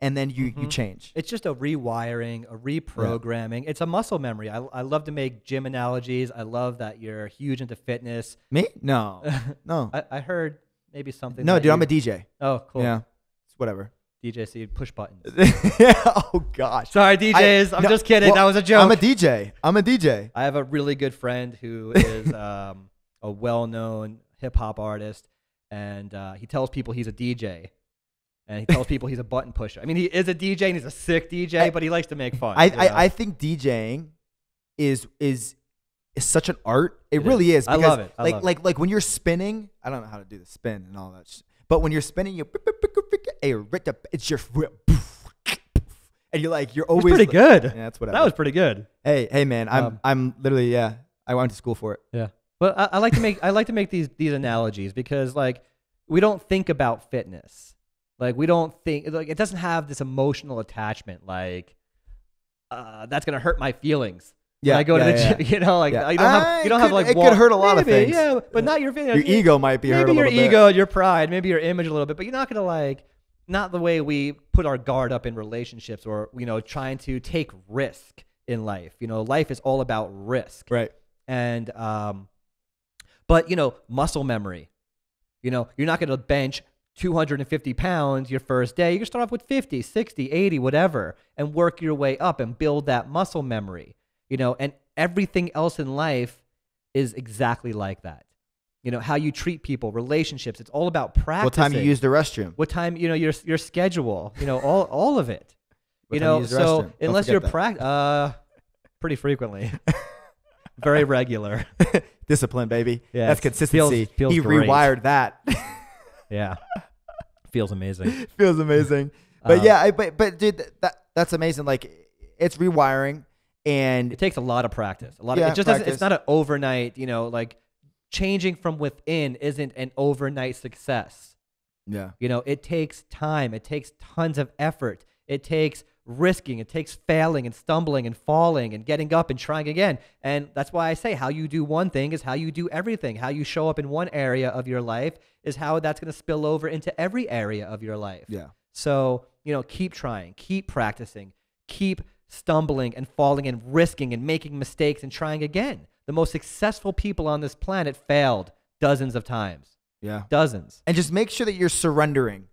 and then you, you mm-hmm. change. It's just a rewiring, a reprogramming. It's a muscle memory. I, I love to make gym analogies. I love that you're huge into fitness. Me? No. No. I, I heard maybe something. no, dude, I'm a DJ. Oh, cool. Yeah. It's whatever. DJ, so you push buttons. oh gosh. Sorry, DJs. I'm no, just kidding. well, that was a joke. I'm a DJ. I'm a DJ. I have a really good friend who is um, a well-known hip hop artist, and uh, he tells people he's a DJ, and he tells people he's a button pusher. I mean, he is a DJ and he's a sick DJ, I- but he likes to make fun. I, you know? I, I think DJing is is is such an art. It, It really is. is. I love it. I like love it. like like when you're spinning, I don't know how to do the spin and all that. But when you're spinning, you it's your and you're like you're always pretty good. Yeah, that's whatever. That was pretty good. hey hey man, I'm Um, I'm literally yeah. I went to school for it. Yeah. But I, I like to make I like to make these these analogies because like we don't think about fitness. Like we don't think like it doesn't have this emotional attachment like uh, that's gonna hurt my feelings. when Yeah, I go yeah, to the yeah. gym, you know, like Yeah. you don't have you don't it have could- like it could wall- hurt a lot of maybe, things. Yeah, but not your feelings. Your ego might be hurt maybe a your bit. ego, your pride, maybe your image a little bit, but you're not gonna like not the way we put our guard up in relationships or you know trying to take risk in life. You know, life is all about risk Right. and um but you know muscle memory you know you're not going to bench 250 pounds your first day you can start off with 50 60 80 whatever and work your way up and build that muscle memory you know and everything else in life is exactly like that. You know, how you treat people, relationships, it's all about practice What time you use the restroom? what time, you know, your your schedule, you know, all all of it. You time you know, so restroom? Unless you're that. prac uh pretty frequently. Very regular. Discipline, baby. Yeah, That's consistency. feels- feels he great. rewired that. Yeah. Feels amazing. Feels amazing. But Um, yeah, I, but but dude, that that's amazing. Like it's rewiring, and It takes a lot of practice. A lot Yeah, of it just doesn't practice. it's not an overnight, you know, like changing from within isn't an overnight success. yeah, You know, it takes time, it takes tons of effort. It takes risking, it takes failing and stumbling and falling and getting up and trying again. And that's why I say how you do one thing is how you do everything. How you show up in one area of your life is how that's going to spill over into every area of your life. yeah. So, you know, keep trying, keep practicing, keep stumbling and falling and risking and making mistakes and trying again. The most successful people on this planet failed dozens of times. Yeah. Dozens. and just make sure that you're surrendering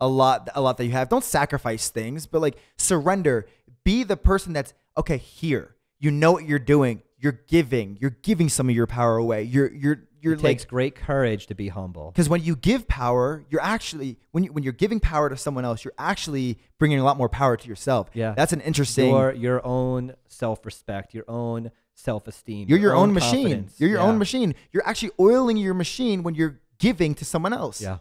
a lot a lot that you have don't sacrifice things but like surrender be the person that's okay here you know what you're doing you're giving you're giving some of your power away you're you're you're It like takes great courage to be humble. because when you give power you're actually when you when you're giving power to someone else you're actually bringing a lot more power to yourself Yeah. that's an interesting Your your own self-respect, your own self-esteem. you're your own, machine you're your Yeah. own machine you're actually oiling your machine when you're giving to someone else Yeah.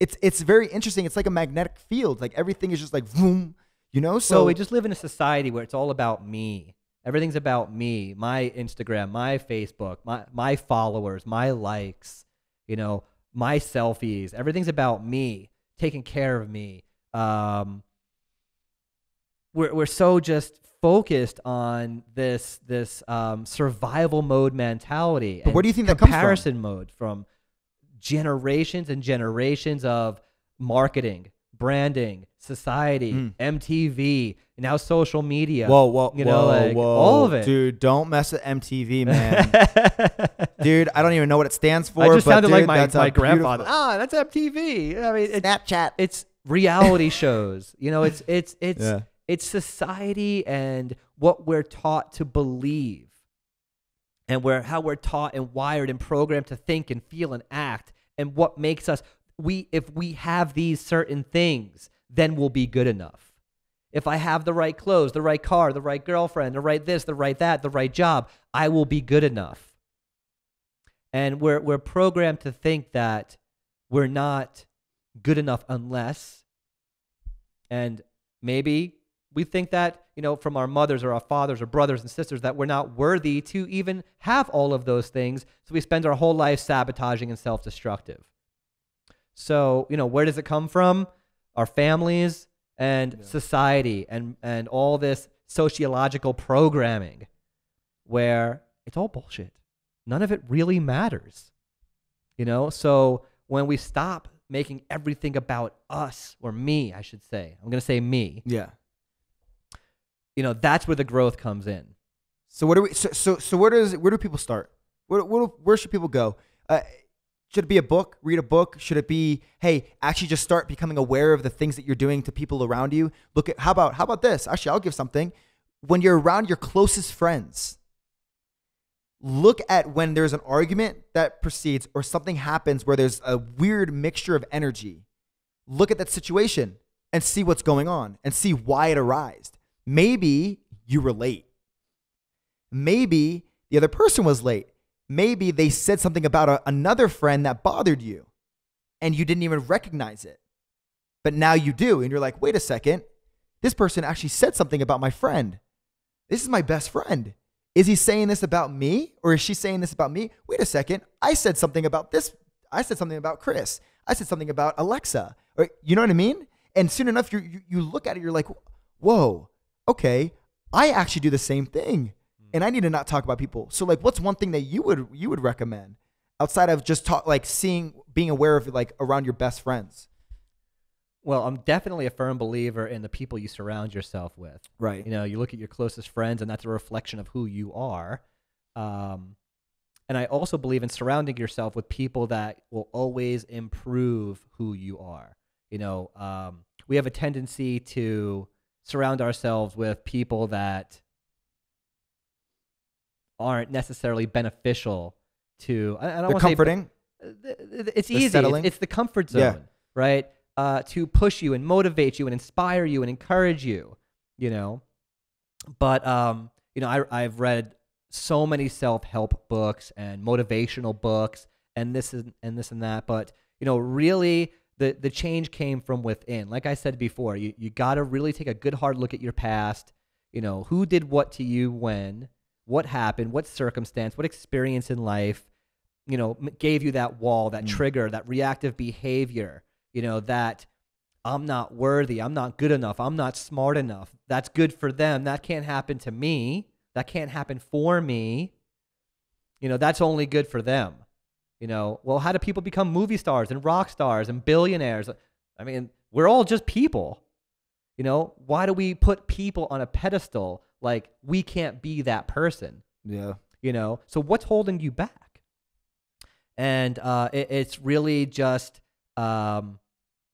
it's it's very interesting. It's like a magnetic field. Like everything is just like boom, you know. So So we just live in a society where it's all about me. Everything's about me, my Instagram, my Facebook, my my followers, my likes, you know, my selfies. Everything's about me, taking care of me. Um, we're we're so just focused on this this um, survival mode mentality. But where do you think that comes from? comparison mode from generations and generations of marketing, branding, society, Mm. MTV, now social media. whoa, whoa, you whoa, like, whoa, all of it. dude. Don't mess with MTV, man. dude, I don't even know what it stands for. I just but sounded like my, my grandfather. Ah, that's MTV. I mean, it's, Snapchat. it's reality shows. You know, it's it's it's Yeah. It's society and what we're taught to believe, and where how we're taught and wired and programmed to think and feel and act, and what makes us we if we have these certain things, then we'll be good enough. If I have the right clothes, the right car, the right girlfriend, the right this, the right that, the right job, I will be good enough. And we're we're programmed to think that we're not good enough unless and maybe we think that, you know, from our mothers or our fathers or brothers and sisters that we're not worthy to even have all of those things. So we spend our whole life sabotaging and self-destructive. So, you know, where does it come from? Our families and society and and all this sociological programming where it's all bullshit. None of it really matters. You know, so when we stop making everything about us or me, I should say, I'm going to say me, Yeah. You know, that's where the growth comes in. So what do we? So so, so where does where do people start? Where where, where should people go? Uh, should it be a book? Read a book? Should it be hey, actually just start becoming aware of the things that you're doing to people around you? Look at how about how about this? Actually, I'll give something. When you're around your closest friends, look at when there's an argument that proceeds or something happens where there's a weird mixture of energy. Look at that situation and see what's going on and see why it arose. Maybe you relate. Maybe the other person was late. Maybe they said something about a, another friend that bothered you and you didn't even recognize it. But now you do. And you're like, wait a second. This person actually said something about my friend. This is my best friend. Is he saying this about me or is she saying this about me? Wait a second. I said something about this. I said something about Chris. I said something about Alexa. Or you know what I mean? And soon enough, you you, you look at it, you're like, whoa, okay, I actually do the same thing, and I need to not talk about people. So like, what's one thing that you would you would recommend outside of just talk like seeing being aware of like around your best friends? Well, I'm definitely a firm believer in the people you surround yourself with. Right. You know, you look at your closest friends, and that's a reflection of who you are. Um, and I also believe in surrounding yourself with people that will always improve who you are. You know, um, we have a tendency to surround ourselves with people that aren't necessarily beneficial to. I, I don't say comforting. th- it's They're easy. settling. It's, the comfort zone, Yeah. right? Uh, to push you and motivate you and inspire you and encourage you, you know. But um, you know, I I've read so many self help books and motivational books and this and, and this and that. But you know, really, the the change came from within. Like I said before, you you got to really take a good hard look at your past. You know, who did what to you when, what happened, what circumstance, what experience in life, you know, gave you that wall, that mm. trigger, that reactive behavior. You know, that I'm not worthy, I'm not good enough, I'm not smart enough. That's good for them. That can't happen to me. That can't happen for me. You know, that's only good for them. You know, well, how do people become movie stars and rock stars and billionaires? I mean, we're all just people. You know, why do we put people on a pedestal like we can't be that person? Yeah. you know so what's holding you back and uh, it, it's really just um,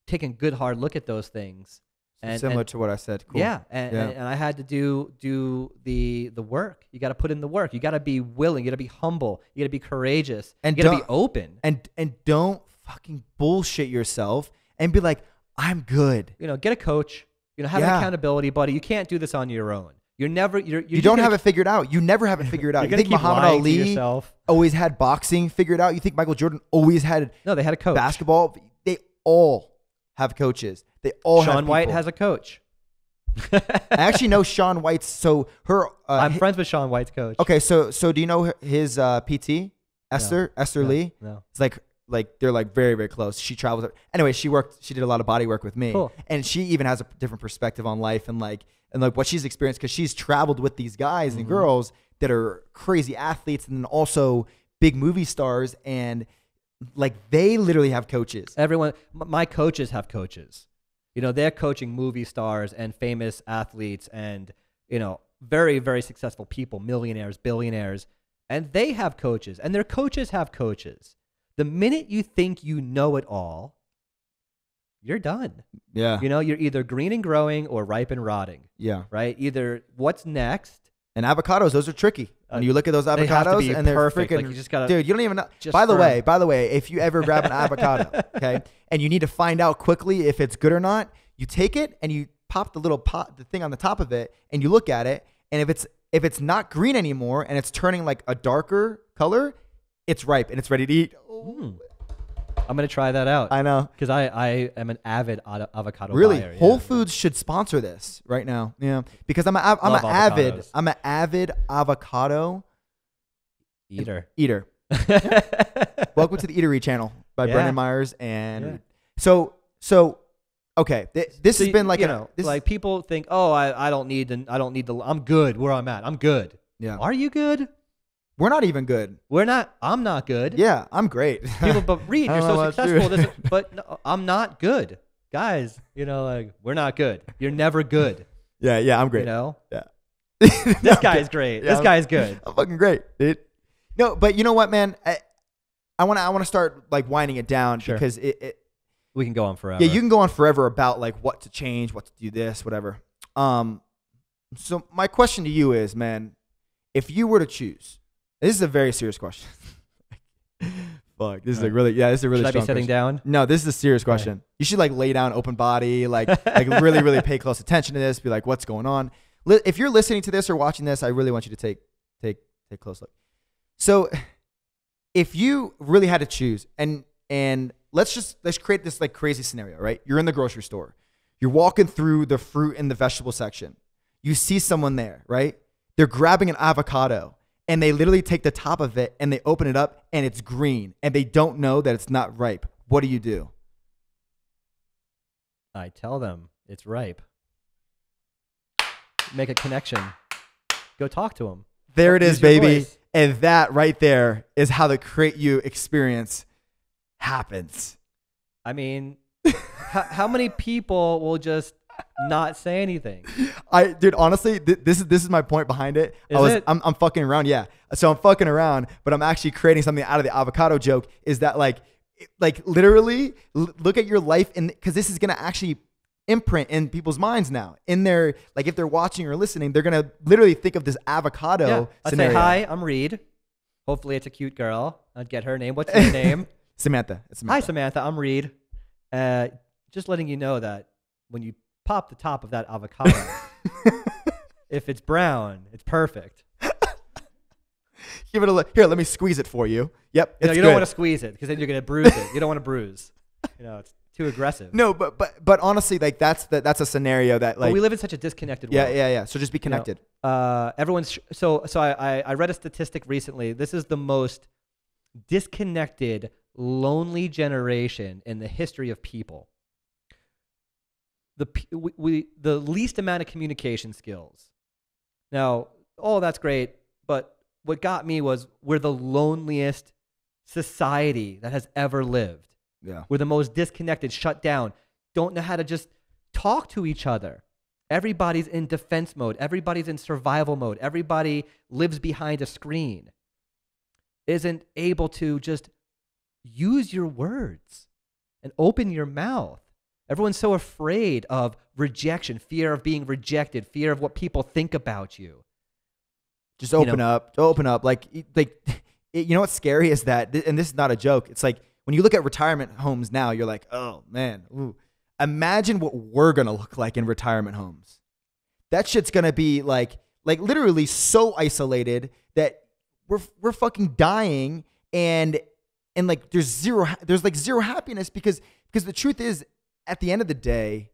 taking a good hard look at those things and, Similar and- to what I said. Cool. yeah, and, Yeah. and I had to do do the the work. You got to put in the work. You got to be willing. You got to be humble. You got to be courageous. And you got to be open. And and don't fucking bullshit yourself and be like, I'm good. You know, get a coach. You know, have Yeah. an accountability buddy. You can't do this on your own. You're never. You're, you're You just don't gonna have it figured out. You never have it figured out. You think Muhammad Ali always had boxing figured out? You think Michael Jordan always had No, they had a coach. basketball? They all have coaches. They all have Shaun White has a coach. I actually know Shaun White's. So her. Uh, I'm hi- friends with Shaun White's coach. Okay, so so do you know his uh, PT Esther Esther No, Lee? no. It's like like they're like very very close. She travels. Anyway, she worked. She did a lot of body work with me, Cool. and she even has a different perspective on life and like and like what she's experienced because she's traveled with these guys Mm-hmm. and girls that are crazy athletes and then also big movie stars and like they literally have coaches. Everyone, my coaches have coaches. You know, they're coaching movie stars and famous athletes and, you know, very, very successful people, millionaires, billionaires, and they have coaches and their coaches have coaches. The minute you think you know it all, you're done. Yeah, You know, you're either green and growing or ripe and rotting, yeah. right? Either what's next, And avocados, those are tricky. When Uh, you look at those they have to avocados, and they're perfect. freaking. Like, you just gotta- dude, you don't even know. just By the firm. way, by the way, if you ever grab an avocado, okay, and you need to find out quickly if it's good or not, you take it and you pop the little pot, the thing on the top of it, and you look at it, and if it's if it's not green anymore and it's turning like a darker color, it's ripe and it's ready to eat. I'm going to try that out. I know. Because I, I am an avid avocado Really, buyer. Whole yeah. Foods should sponsor this right now. Yeah, because I'm a, I'm Love an avid avocados. I'm an avid avocado Eater. eater. Welcome to the Eatery channel by Yeah. Brendan Meyers. And so, so, okay, th- this So has been like, you an- know, this, like people think, oh, I, I don't need to, I don't need to, I'm good where I'm at. I'm good. yeah, Are you good? We're not even good. We're not. I'm not good. Yeah, I'm great. People, but Reed, you're so successful. This, but no, I'm not good, guys. You know, like we're not good. You're never good. yeah, yeah, I'm great. You know, Yeah, this guy is great. Yeah, this I'm- guy's good. I'm fucking great, dude. No, but you know what, man? I, I want to, I want to start like winding it down Sure. because it, it, We can go on forever. yeah, you can go on forever about like what to change, what to do this, whatever. Um, so my question to you is, man, if you were to choose, this is a very serious question. Fuck, this is like really, yeah, this is a really Should I be strong sitting question. down? No, this is a serious question. You should like lay down, open body, like like really, really pay close attention to this. Be like, what's going on? Li- If you're listening to this or watching this, I really want you to take take take a close look. So, if you really had to choose, and and let's just let's create this like crazy scenario, right? You're in the grocery store, you're walking through the fruit and the vegetable section. You see someone there, right? They're grabbing an avocado. And they literally take the top of it and they open it up and it's green and they don't know that it's not ripe. What do you do? I tell them it's ripe. Make a connection. Go talk to them. There it is, baby. voice. And that right there is how the CreateU experience happens. I mean, how, how many people will just not say anything? I, dude, honestly, th- this is this is my point behind it. I was, it? I'm, I'm fucking around, yeah. So I'm fucking around, but I'm actually creating something out of the avocado joke. Is that like, like literally, l- look at your life, and because this is gonna actually imprint in people's minds now. In their like, if they're watching or listening, they're gonna literally think of this avocado Yeah. I'd say, hi, I'm Reed. Hopefully it's a cute girl. I'd get her name. What's your name? Samantha. It's Hi, Samantha. Samantha. I'm Reed. Uh, just letting you know that when you pop the top of that avocado, if it's brown, it's perfect. Give it a look. Here, let me squeeze it for you. Yep. You, know, you don't want to squeeze it because then you're going to bruise it. You don't want to bruise. You know, it's too aggressive. No, but but but honestly, like that's the, that's a scenario that But like we live in such a disconnected world. yeah yeah. Yeah. So just be you know. connected. uh, everyone's sh- so so. I, I I read a statistic recently. This is the most disconnected, lonely generation in the history of people. The we, we the least amount of communication skills. Now, oh, that's great, but what got me was we're the loneliest society that has ever lived. Yeah. We're the most disconnected, shut down, don't know how to just talk to each other. Everybody's in defense mode, everybody's in survival mode, everybody lives behind a screen, isn't able to just use your words and open your mouth. Everyone's so afraid of rejection, fear of being rejected, fear of what people think about you. Just You open know. up. Open up. Like like it, you know what's scary is that and this is not a joke. It's like when you look at retirement homes now, you're like, "Oh, man. Ooh. Imagine what we're going to look like in retirement homes." That shit's going to be like like literally so isolated that we're we're fucking dying and and like there's zero there's like zero happiness because because the truth is at the end of the day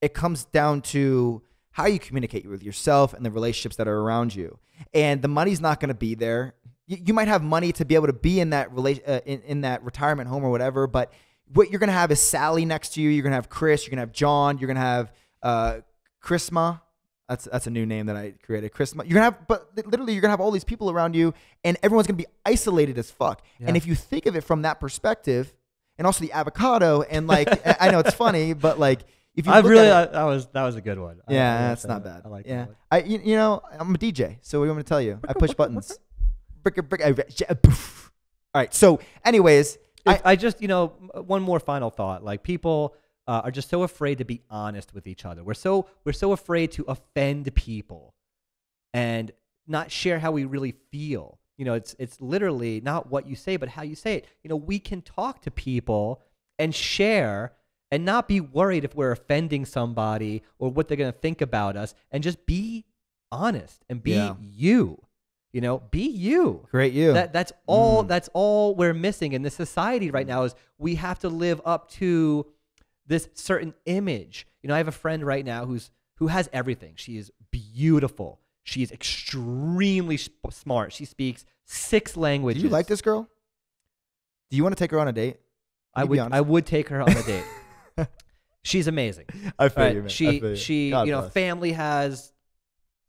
it comes down to how you communicate with yourself and the relationships that are around you. And the money's not going to be there. You, you might have money to be able to be in that relation uh, in, in that retirement home or whatever, but what you're going to have is Sally next to you. You're going to have Chris. You're going to have John. You're going to have uh, Chrisma. That's that's a new name that I created. Chrisma. You're gonna have, but literally, you're gonna have all these people around you, and everyone's gonna be isolated as fuck. And if you think of it from that perspective, and also the avocado, and like I- I know it's funny, but like if you I really it- that was that was a good one. I- I yeah, like that's not bad. I like yeah, that. I you, you know I'm a DJ, so what do you want to tell you? I push buttons. Brick, brick, I- yeah, poof. All right. So, anyways, I, I just, you know, one more final thought. Like people uh, are just so afraid to be honest with each other. We're so we're so afraid to offend people and not share how we really feel. You know, it's it's literally not what you say, but how you say it. You know, we can talk to people and share and not be worried if we're offending somebody or what they're going to think about us and just be honest and be Yeah. you. You know, be you. great you. That that's all mm. that's all we're missing in this society right now is we have to live up to this certain image. You know, I have a friend right now who's who has everything. She is beautiful. She is extremely sp- smart. She speaks six languages. do you like this girl? Do you want to take her on a date? I would. I would take her on a date. She's amazing. I feel Right? you, man. I She feel you. she God you know bless. family has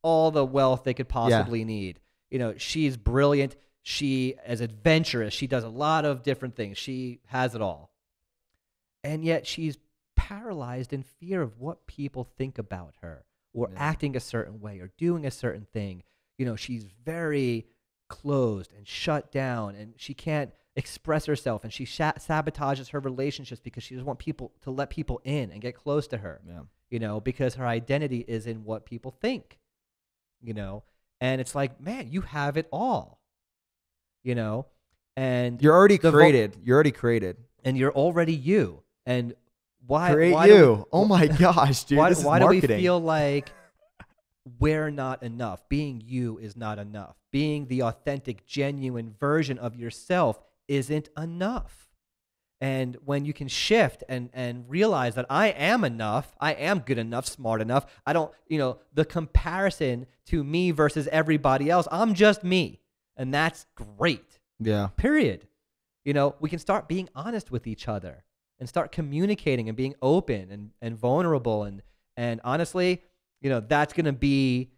all the wealth they could possibly need. You know she's brilliant. She is adventurous. She does a lot of different things. She has it all, and yet she's paralyzed in fear of what people think about her, or Yeah. acting a certain way, or doing a certain thing. You know she's very closed and shut down, and she can't express herself, and she sabotages her relationships because she doesn't want people to let people in and get close to her yeah. you know, because her identity is in what people think, you know, and it's like, man, you have it all, you know, and You're already created. You're already created. and you're already you, and why Create why do we- you. oh my gosh, dude. why, this is why do we feel like we're not enough? Being you is not enough. Being the authentic, genuine version of yourself isn't enough. And when you can shift and, and realize that I am enough, I am good enough, smart enough, I don't, you know, the comparison to me versus everybody else, I'm just me. And that's great Yeah. period you know we can start being honest with each other and start communicating and being open and, and vulnerable. And and honestly you know that's going to be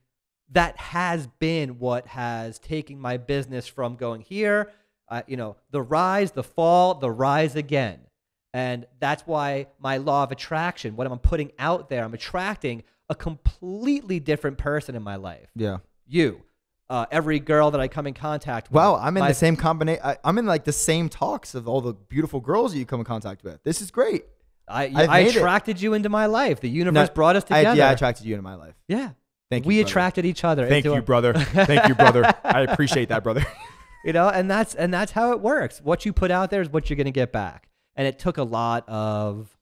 that has been what has taken my business from going here uh, you know the rise the fall the rise again. And that's why my law of attraction what i'm putting out there i'm attracting a completely different person in my life. Yeah. you uh, every girl that i come in contact with Wow, I'm in my- the same combination. I'm in like the same talks of all the beautiful girls that you come in contact with. This is great. I I've I made it. attracted you into my life. The universe No, brought us I- together. yeah, I attracted you into my life. Yeah. Thank you, we attracted each other. Thank you, brother. Thank you, brother. I appreciate that, brother. you know, and that's and that's how it works. What you put out there is what you're going to get back. And it took a lot of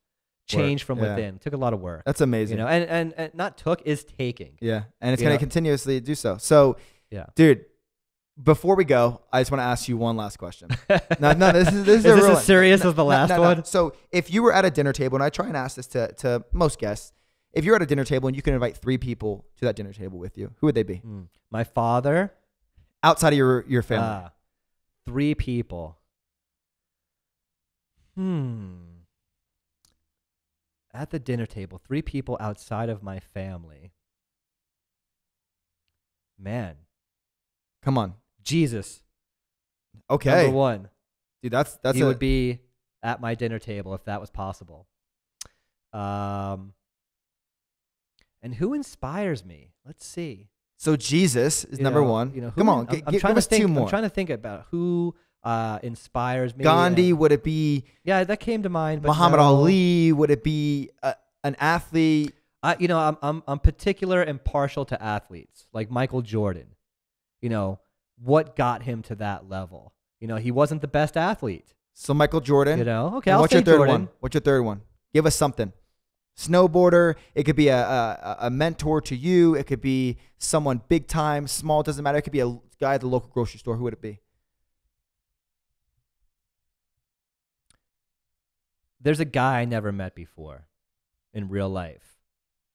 change from yeah. within. It took a lot of work. That's amazing. you know, and, and and not took is taking. Yeah, and it's going to continuously do so. So, Yeah. dude, before we go, I just want to ask you one last question. no, no, this is this is, Is a this real as serious No, as the last no, no. one? So, if you were at a dinner table, and I try and ask this to to most guests, if you're at a dinner table and you can invite three people to that dinner table with you, who would they be Mm. My father, outside of your your family? ah, three people. Hmm. At the dinner table, three people outside of my family. Man, Come on. Jesus, Okay, number one. dude, that's that's he a, would be at my dinner table if that was possible. Um, and who inspires me? Let's see. so Jesus is You number know- one. You know, who Come on, in- gi- I'm, I'm gi- trying give to us think, two more. I'm trying to think about who uh, inspires me. Gandhi, and- would it be yeah, that came to mind. But Muhammad no. Ali? Would it be a, an athlete? I, you know, I'm, I'm I'm particular and partial to athletes like Michael Jordan. You know what got him to that level. You know, he wasn't the best athlete. So Michael Jordan. You know, okay, I'll what's your third Jordan. one? What's your third one? Give us something. Snowboarder. It could be a, a a mentor to you. It could be someone big time, small. Doesn't matter. It could be a guy at the local grocery store. Who would it be? There's a guy I never met before in real life.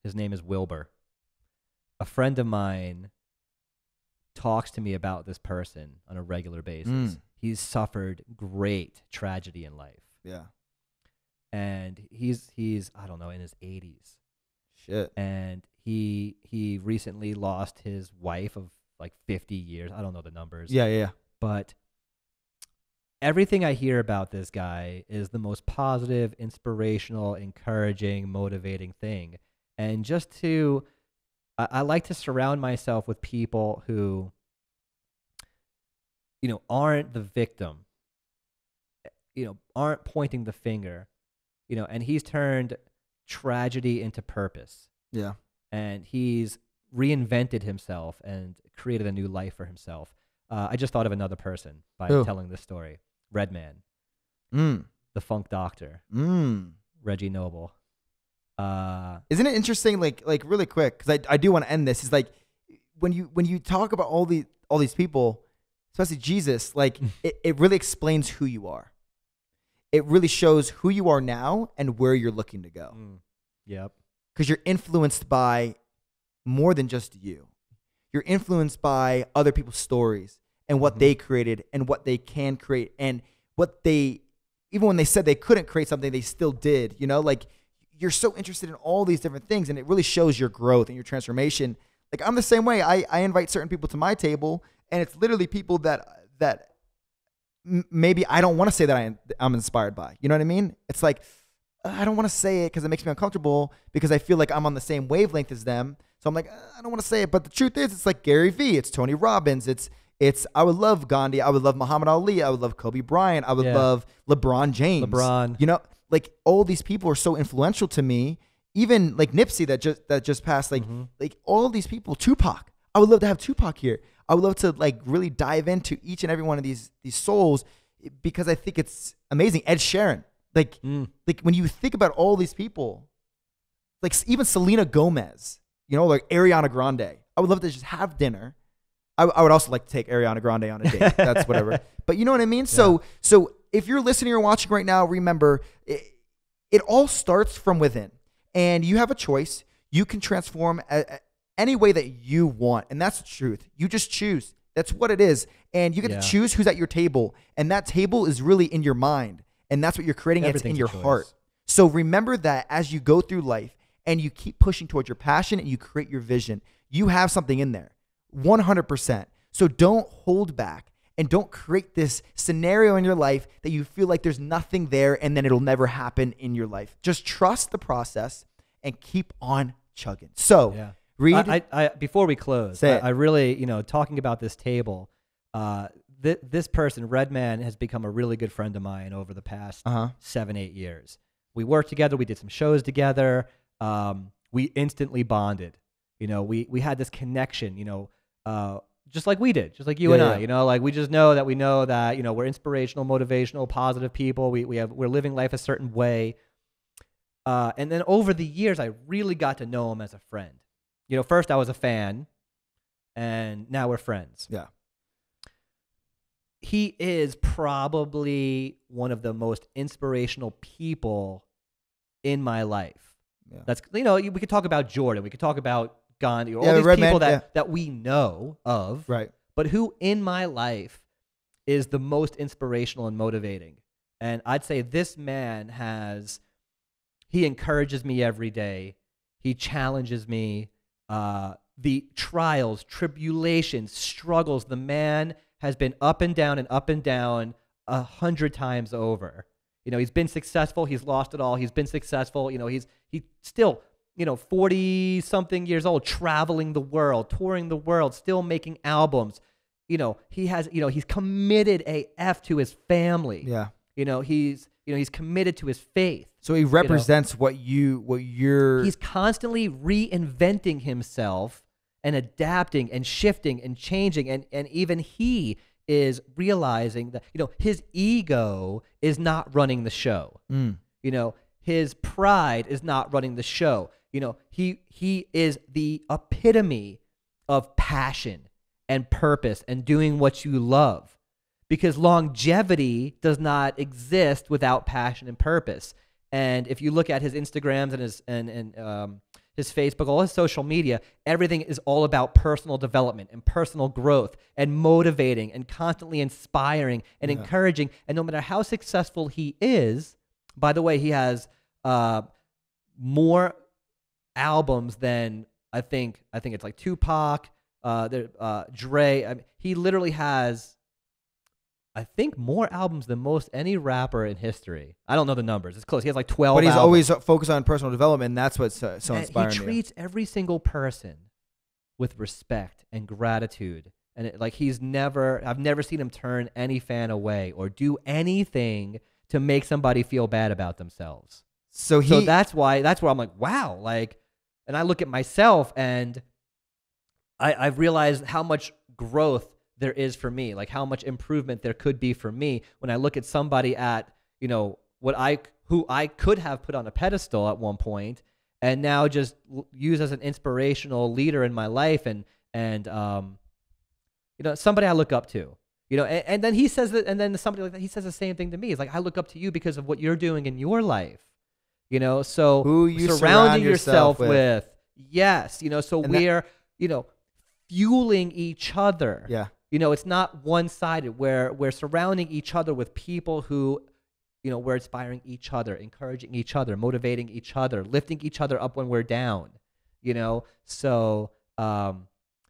His name is Wilbur. A friend of mine talks to me about this person on a regular basis. Mm. He's suffered great tragedy in life. Yeah. And he's he's I don't know in his 80s. Shit. and he he recently lost his wife of like 50 years. I don't know the numbers. Yeah, yeah, yeah. But everything I hear about this guy is the most positive, inspirational, encouraging, motivating thing. And just to I, I like to surround myself with people who you know aren't the victim. You know, aren't pointing the finger. You know, and he's turned tragedy into purpose Yeah. and he's reinvented himself and created a new life for himself. Uh, I just thought of another person by Who? telling this story. Redman, Mm. the Funk Doctor, Mm. Reggie Noble. Uh, Isn't it interesting? Like, like really quick, because I, I do want to end this. Is like when you when you talk about all the all these people, especially Jesus, like it, it really explains who you are. It really shows who you are now and where you're looking to go. mm, yep. because you're influenced by more than just you. You're influenced by other people's stories and what Mhm. they created and what they can create and what they, even when they said they couldn't create something, they still did. You know, like you're so interested in all these different things and it really shows your growth and your transformation. Like I'm the same way. I, I invite certain people to my table and it's literally people that, that m- maybe I don't want to say that I, I'm inspired by. You know what I mean? It's like, I don't want to say it because it makes me uncomfortable because I feel like I'm on the same wavelength as them. So I'm like, "Uh, I don't want to say it. But the truth is, it's like Gary Vee, it's Tony Robbins, it's it's. I would love Gandhi, I would love Muhammad Ali, I would love Kobe Bryant, I would Yeah. love LeBron James. LeBron. you know, like all these people are so influential to me. Even like Nipsey that just that just passed. Like Mm-hmm. like all these people, Tupac. I would love to have Tupac here. I would love to like really dive into each and every one of these these souls because I think it's amazing. Ed Sheeran, like Mm. like when you think about all these people, like even Selena Gomez, you know, like Ariana Grande. I would love to just have dinner. I, I would also like to take Ariana Grande on a date. That's whatever. But you know what I mean? So so if you're listening or watching right now, remember it, it all starts from within. And you have a choice. You can transform a, a- any way that you want. And that's the truth. You just choose. That's what it is. And you get Yeah. to choose who's at your table. And that table is really in your mind. And that's what you're creating. It's in your heart. So remember that as you go through life and you keep pushing towards your passion and you create your vision, you have something in there 100%. So don't hold back and don't create this scenario in your life that you feel like there's nothing there and then it'll never happen in your life. Just trust the process and keep on chugging. So, Yeah. Reed. I, I, I, before we close. I really, you know, talking about this table, uh, th- this person, Redman, has become a really good friend of mine over the past Uh-huh. seven, eight years. we worked together. We did some shows together. Um, we instantly bonded. You know, we we had this connection. You know, uh, just like we did, just like you and I. yeah. You know, like we just know that we know that you know we're inspirational, motivational, positive people. We we have we're living life a certain way. Uh, and then over the years, I really got to know him as a friend. You know, first I was a fan, and now we're friends. Yeah. He is probably one of the most inspirational people in my life. Yeah. That's you know we could talk about Jordan, we could talk about Gandhi, or Yeah, all these people that yeah. that we know of, Right. but who in my life is the most inspirational and motivating. And I'd say this man has he encourages me every day. He challenges me. Uh, the trials, tribulations, struggles. The man has been up and down and up and down a hundred times over. You know, he's been successful. He's lost it all. He's been successful. You know, he's he still, you know, forty something years old, traveling the world, touring the world, still making albums. You know, he has. You know, he's committed AF to his family. Yeah. You know, he's you know he's committed to his faith. So he represents what you what you're He's constantly reinventing himself and adapting and shifting and changing and and even he is realizing that you know his ego is not running the show. Mm. You know, his pride is not running the show. You know, he he is the epitome of passion and purpose and doing what you love. Because longevity does not exist without passion and purpose. And if you look at his Instagrams and his and, and um, his Facebook, all his social media, everything is all about personal development and personal growth and motivating and constantly inspiring and encouraging. And no matter how successful he is, by the way, he has uh, more albums than I think. I think it's like Tupac, uh, there, uh, Dre. I mean, he literally has, I think, more albums than most any rapper in history. I don't know the numbers. It's close. He has like twelve. but he's albums. always focused on personal development and that's what's uh, so And inspiring. He to you. treats every single person with respect and gratitude. And it, like he's never, I've never seen him turn any fan away or do anything to make somebody feel bad about themselves. So he so that's why, that's where I'm like, wow, like, and I look at myself and I, I've realized how much growth there is for me, like how much improvement there could be for me when I look at somebody at, you know, what I, who I could have put on a pedestal at one point and now just use as an inspirational leader in my life and, and, um, you know, somebody I look up to. You know, and, and then he says that, and then somebody like that, he says the same thing to me. He's like, I look up to you because of what you're doing in your life. You know, so Who you surround surrounding yourself yourself with. with. Yes, you know, so And we're, you know, fueling each other. Yeah. You know, it's not one sided where we're surrounding each other with people who, you know, we're inspiring each other, encouraging each other, motivating each other, lifting each other up when we're down. You know, so um,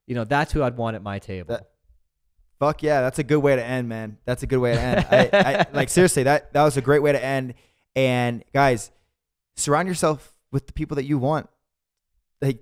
you know, that's who I'd want at my table. That- Fuck yeah, that's a good way to end, man. That's a good way to end. I, I, like seriously, that that was a great way to end. And guys, surround yourself with the people that you want. Like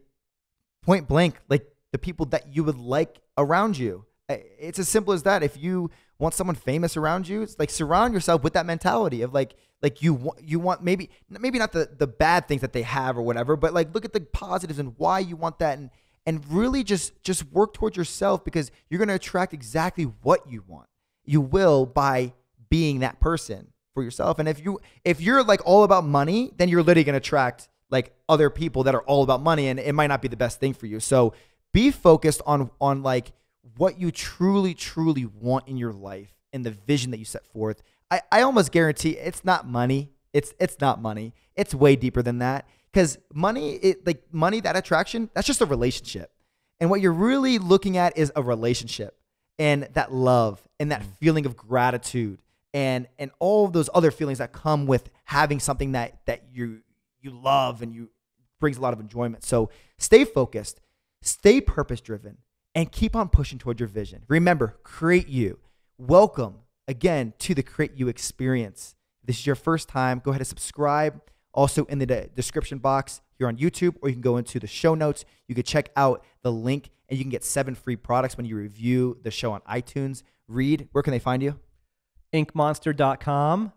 point blank, like the people that you would like around you. It's as simple as that. If you want someone famous around you, it's like surround yourself with that mentality of like like you want you want maybe maybe not the the bad things that they have or whatever, but like look at the positives and why you want that and and really just just work towards yourself because you're going to attract exactly what you want. You will by being that person for yourself. And if you if you're like all about money, then you're literally going to attract like other people that are all about money and it might not be the best thing for you. So be focused on on like what you truly truly want in your life and the vision that you set forth. I I almost guarantee it's not money. It's it's not money. It's way deeper than that cuz money it like money that attraction, that's just a relationship. And what you're really looking at is a relationship and that love and that mm. feeling of gratitude and and all those other feelings that come with having something that that you you love and you brings a lot of enjoyment. So stay focused, stay purpose driven, and keep on pushing toward your vision. Remember, create you. Welcome again to the CreateU experience. This is your first time, go ahead and subscribe. Also in the de- description box here on YouTube, or you can go into the show notes. You can check out the link and you can get seven free products when you review the show on iTunes. Reed, where can they find you? inkmonstr.com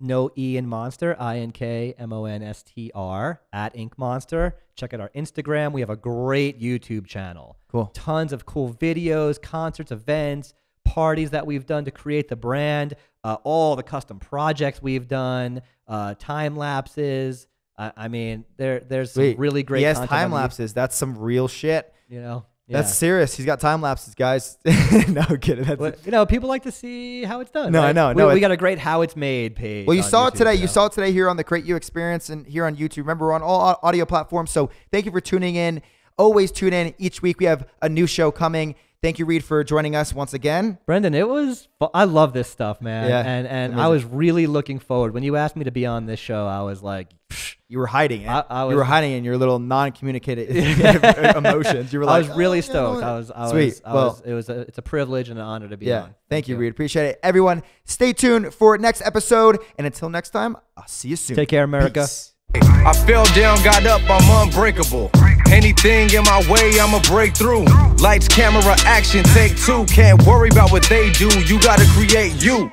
no E in Monster, I N K M O N S T R at Ink Monster. Check out our Instagram. We have a great YouTube channel. Cool. Tons of cool videos, concerts, events, parties that we've done to create the brand, uh, all the custom projects we've done, uh, time lapses. I, I mean, there there's some really great Yes, time lapses. That's some real shit. You know, That's serious. He's got time lapses, guys. no kidding. That's But, you know, people like to see how it's done. No, I know, We, no, we got a great how it's made page. Well, you saw it today. you You saw it today here on the CreateU Experience and here on YouTube. Remember, we're on all audio platforms. So thank you for tuning in. Always tune in. Each week we have a new show coming. Thank you, Reed, for joining us once again. Brendan, it was. I love this stuff, man. Yeah, and and amazing. I was really looking forward when you asked me to be on this show. I was like, "Psh." You were hiding it. I- I you were hiding in your little non-communicated emotions. You were like, I was really "Oh, stoked. no." I was. I Sweet. Was, I well, was, it was. A, it's a privilege and an honor to be yeah. on. Thank you, Reed. Appreciate it. Everyone, stay tuned for next episode. And until next time, I'll see you soon. Take care, America. Peace. I fell down, got up, I'm unbreakable. Anything in my way, I'ma break through. Lights, camera, action, take two. Can't worry about what they do, you gotta create you.